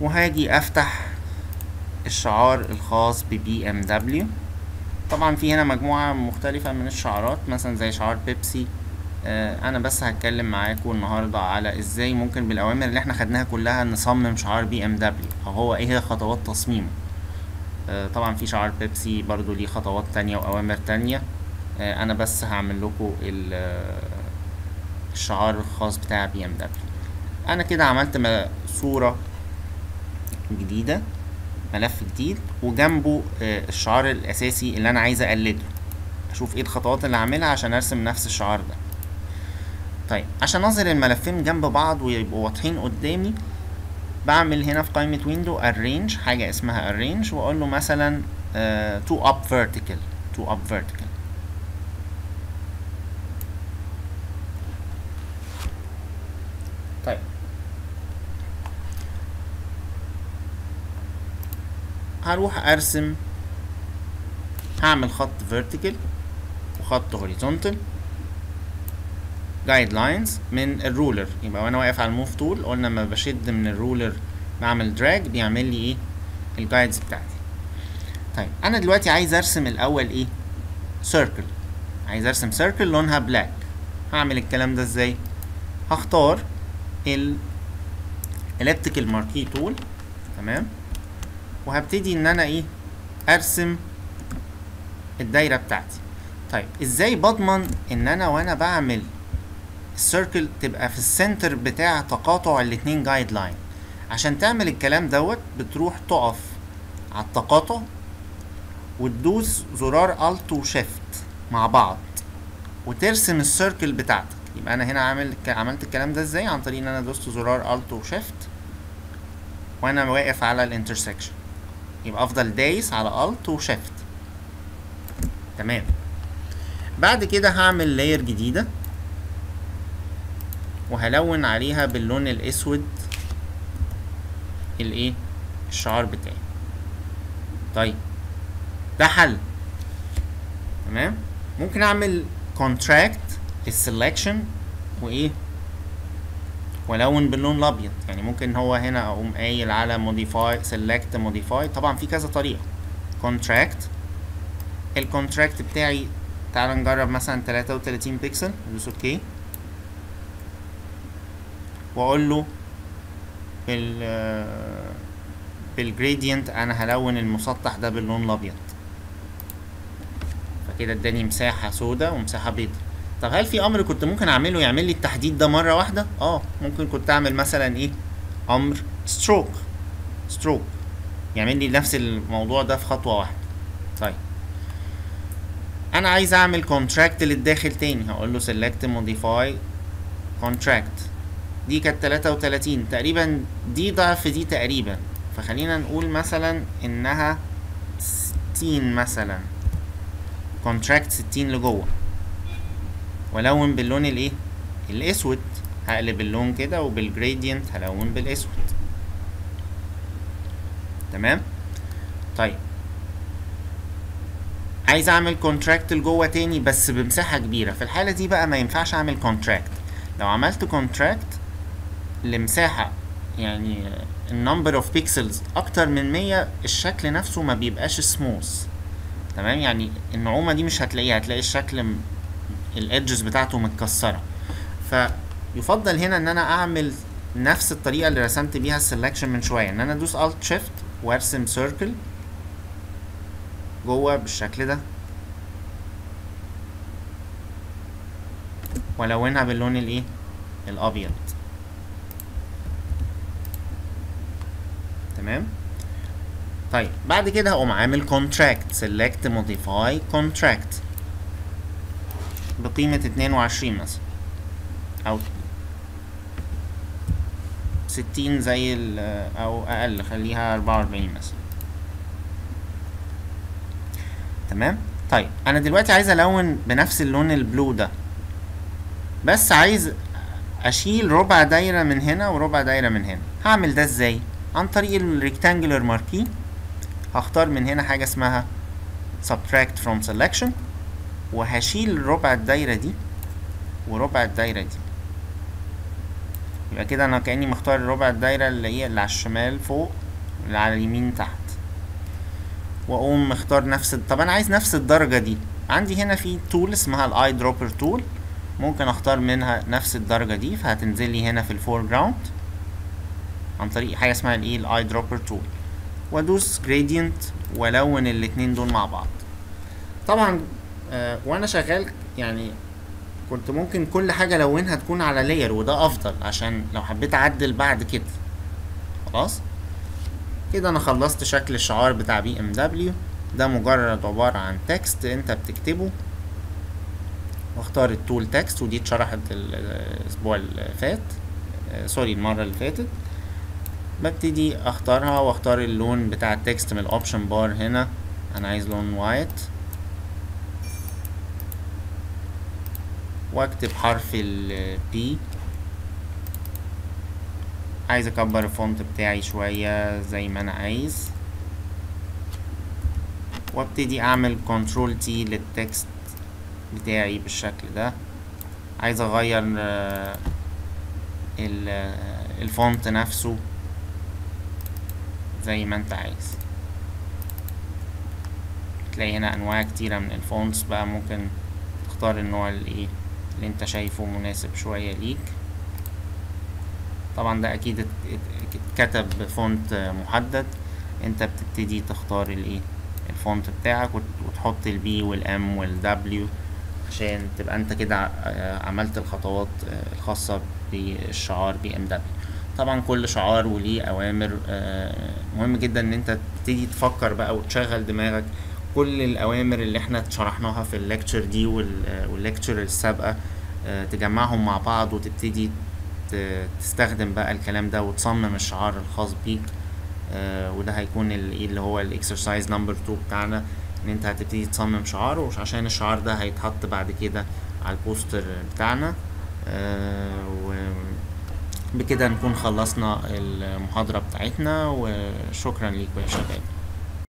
وهاجي أفتح الشعار الخاص ب BMW طبعا في هنا مجموعة مختلفة من الشعارات مثلا زي شعار بيبسي أنا بس هتكلم معاكم النهاردة على إزاي ممكن بالأوامر اللي إحنا خدناها كلها نصمم شعار BMW أو هو إيه هي خطوات تصميمه؟ آه طبعا في شعار بيبسي برضو ليه خطوات تانية وأوامر تانية. آه أنا بس هعمل لكم ال- آه، الشعار الخاص بتاع BMW أنا كده عملت صورة جديدة ملف جديد وجنبه آه، الشعار الأساسي اللي أنا عايز أقلده. أشوف إيه الخطوات اللي هعملها عشان أرسم نفس الشعار ده. طيب عشان أظهر الملفين جنب بعض ويبقوا واضحين قدامي بعمل هنا في قائمة ويندو arrange حاجة اسمها arrange وأقول له مثلا آه, to up vertical to up vertical. طيب. هروح أرسم هعمل خط vertical وخط horizontal. guidelines من ال ruler يبقى وأنا واقف على ال move tool قلنا لما بشد من ال ruler بعمل drag بيعمل لي إيه؟ ال guides بتاعتي. طيب أنا دلوقتي عايز أرسم الأول إيه؟ circle عايز أرسم circle لونها black هعمل الكلام ده إزاي؟ هختار ال elliptical marquee tool. تمام؟ وهبتدي إن أنا إيه؟ أرسم الدايرة بتاعتي. طيب إزاي بضمن إن أنا وأنا بعمل ال circle تبقى في ال center بتاع تقاطع الاتنين guideline عشان تعمل الكلام دوت بتروح تقف على التقاطع وتدوس زرار Alt و Shift مع بعض وترسم ال circle بتاعتك. يبقى أنا هنا عامل عملت الكلام ده إزاي؟ عن طريق إن أنا دوست زرار Alt و Shift وأنا واقف على ال intersection يبقى أفضل دايس على Alt و Shift تمام. بعد كده هعمل layer جديدة. وهلون عليها باللون الأسود الإيه؟ الشعار بتاعي. طيب ده حل. تمام؟ ممكن أعمل contract لل selection وإيه؟ وألون باللون الأبيض. يعني ممكن هو هنا أقوم قايل على modify select modify طبعا في كذا طريقة. contract ال contract بتاعي تعال نجرب مثلا 33 بكسل ندوس okay واقول له بال بال gradient أنا هلون المسطح ده باللون الابيض. فكده اداني مساحة سودة ومساحة بيضاء طب هل في أمر كنت ممكن اعمله يعمل لي التحديد ده مرة واحدة؟ آه ممكن كنت اعمل مثلا إيه؟ أمر stroke stroke يعمل لي نفس الموضوع ده في خطوة واحدة. طيب. أنا عايز أعمل contract للداخل تاني. هقول له select modify contract دي كانت 33 تقريبا دي ضعف دي تقريبا. فخلينا نقول مثلا إنها 60 مثلا. contract 60 لجوه. وألون باللون الإيه؟ الأسود. هقلب اللون كده وبال gradient هلون بالأسود. تمام؟ طيب. عايز أعمل contract لجوه تاني بس بمساحة كبيرة. في الحالة دي بقى ما ينفعش أعمل contract لو عملت contract لمساحة يعني ال number of pixels أكتر من 100 الشكل نفسه ما بيبقاش سموث تمام؟ يعني النعومه دي مش هتلاقيها هتلاقي الشكل ال edges بتاعته متكسرة. فيفضل هنا إن أنا أعمل نفس الطريقة اللي رسمت بيها ال selection من شوية إن أنا أدوس Alt Shift وأرسم circle جوه بالشكل ده. وألونها باللون الإيه؟ الأبيض. تمام؟ طيب بعد كده هقوم عامل contract select modify contract. بقيمة اتنين وعشرين مثلا. أو ستين زي ال أو أقل خليها أربعة وأربعين مثلا. تمام؟ طيب أنا دلوقتي عايز ألون بنفس اللون ال blue ده. بس عايز أشيل ربع دايرة من هنا وربع دايرة من هنا. هعمل ده إزاي؟ عن طريق ال rectangular marquee هختار من هنا حاجة اسمها subtract from selection وهشيل ربع الدايرة دي وربع الدايرة دي. يبقى كده أنا كأني مختار ربع الدايرة اللي هي اللي على الشمال فوق اللي على اليمين تحت. وأقوم مختار نفس طب أنا عايز نفس الدرجة دي. عندي هنا في tool اسمها ال eyedropper tool ممكن أختار منها نفس الدرجة دي فهتنزل لي هنا في ال foreground عن طريق حاجة اسمها الايه ال eyedropper tool وأدوس gradient وألون الاتنين دول مع بعض. طبعا آه وأنا شغال يعني كنت ممكن كل حاجة ألونها تكون على layer وده أفضل عشان لو حبيت أعدل بعد كده. خلاص؟ كده أنا خلصت شكل الشعار بتاع BMW ده مجرد عبارة عن text أنت بتكتبه. واختار ال tool text ودي اتشرحت الأسبوع اللي فات آه sorry المرة اللي فاتت. ببتدي أختارها وأختار اللون بتاع ال text من ال option bar هنا. أنا عايز لون white وأكتب حرف ال B. عايز أكبر ال font بتاعي شوية زي ما أنا عايز. وأبتدي أعمل Control T لل text بتاعي بالشكل ده. عايز أغير ال font نفسه. زي ما انت عايز. تلاقي هنا أنواع كتيرة من ال fonts بقى ممكن تختار النوع اللي إيه اللي انت شايفه مناسب شوية ليك. طبعا ده أكيد اتكتب ب font محدد. انت بتبتدي تختار الايه ال font بتاعك وتحط ال B وال M وال W عشان تبقى انت كده عملت الخطوات الخاصة بالشعار BMW طبعا كل شعار وليه أوامر مهم جدا إن أنت تبتدي تفكر بقى وتشغل دماغك كل الأوامر اللي إحنا شرحناها في ال lecture دي وال lecture السابقة تجمعهم مع بعض وتبتدي تستخدم بقى الكلام ده وتصمم الشعار الخاص بيك وده هيكون اللي هو ال exercise number 2 بتاعنا إن أنت هتبتدي تصمم شعار وعشان الشعار ده هيتحط بعد كده على ال poster بتاعنا بكده نكون خلصنا المحاضرة بتاعتنا وشكرا ليكم يا شباب.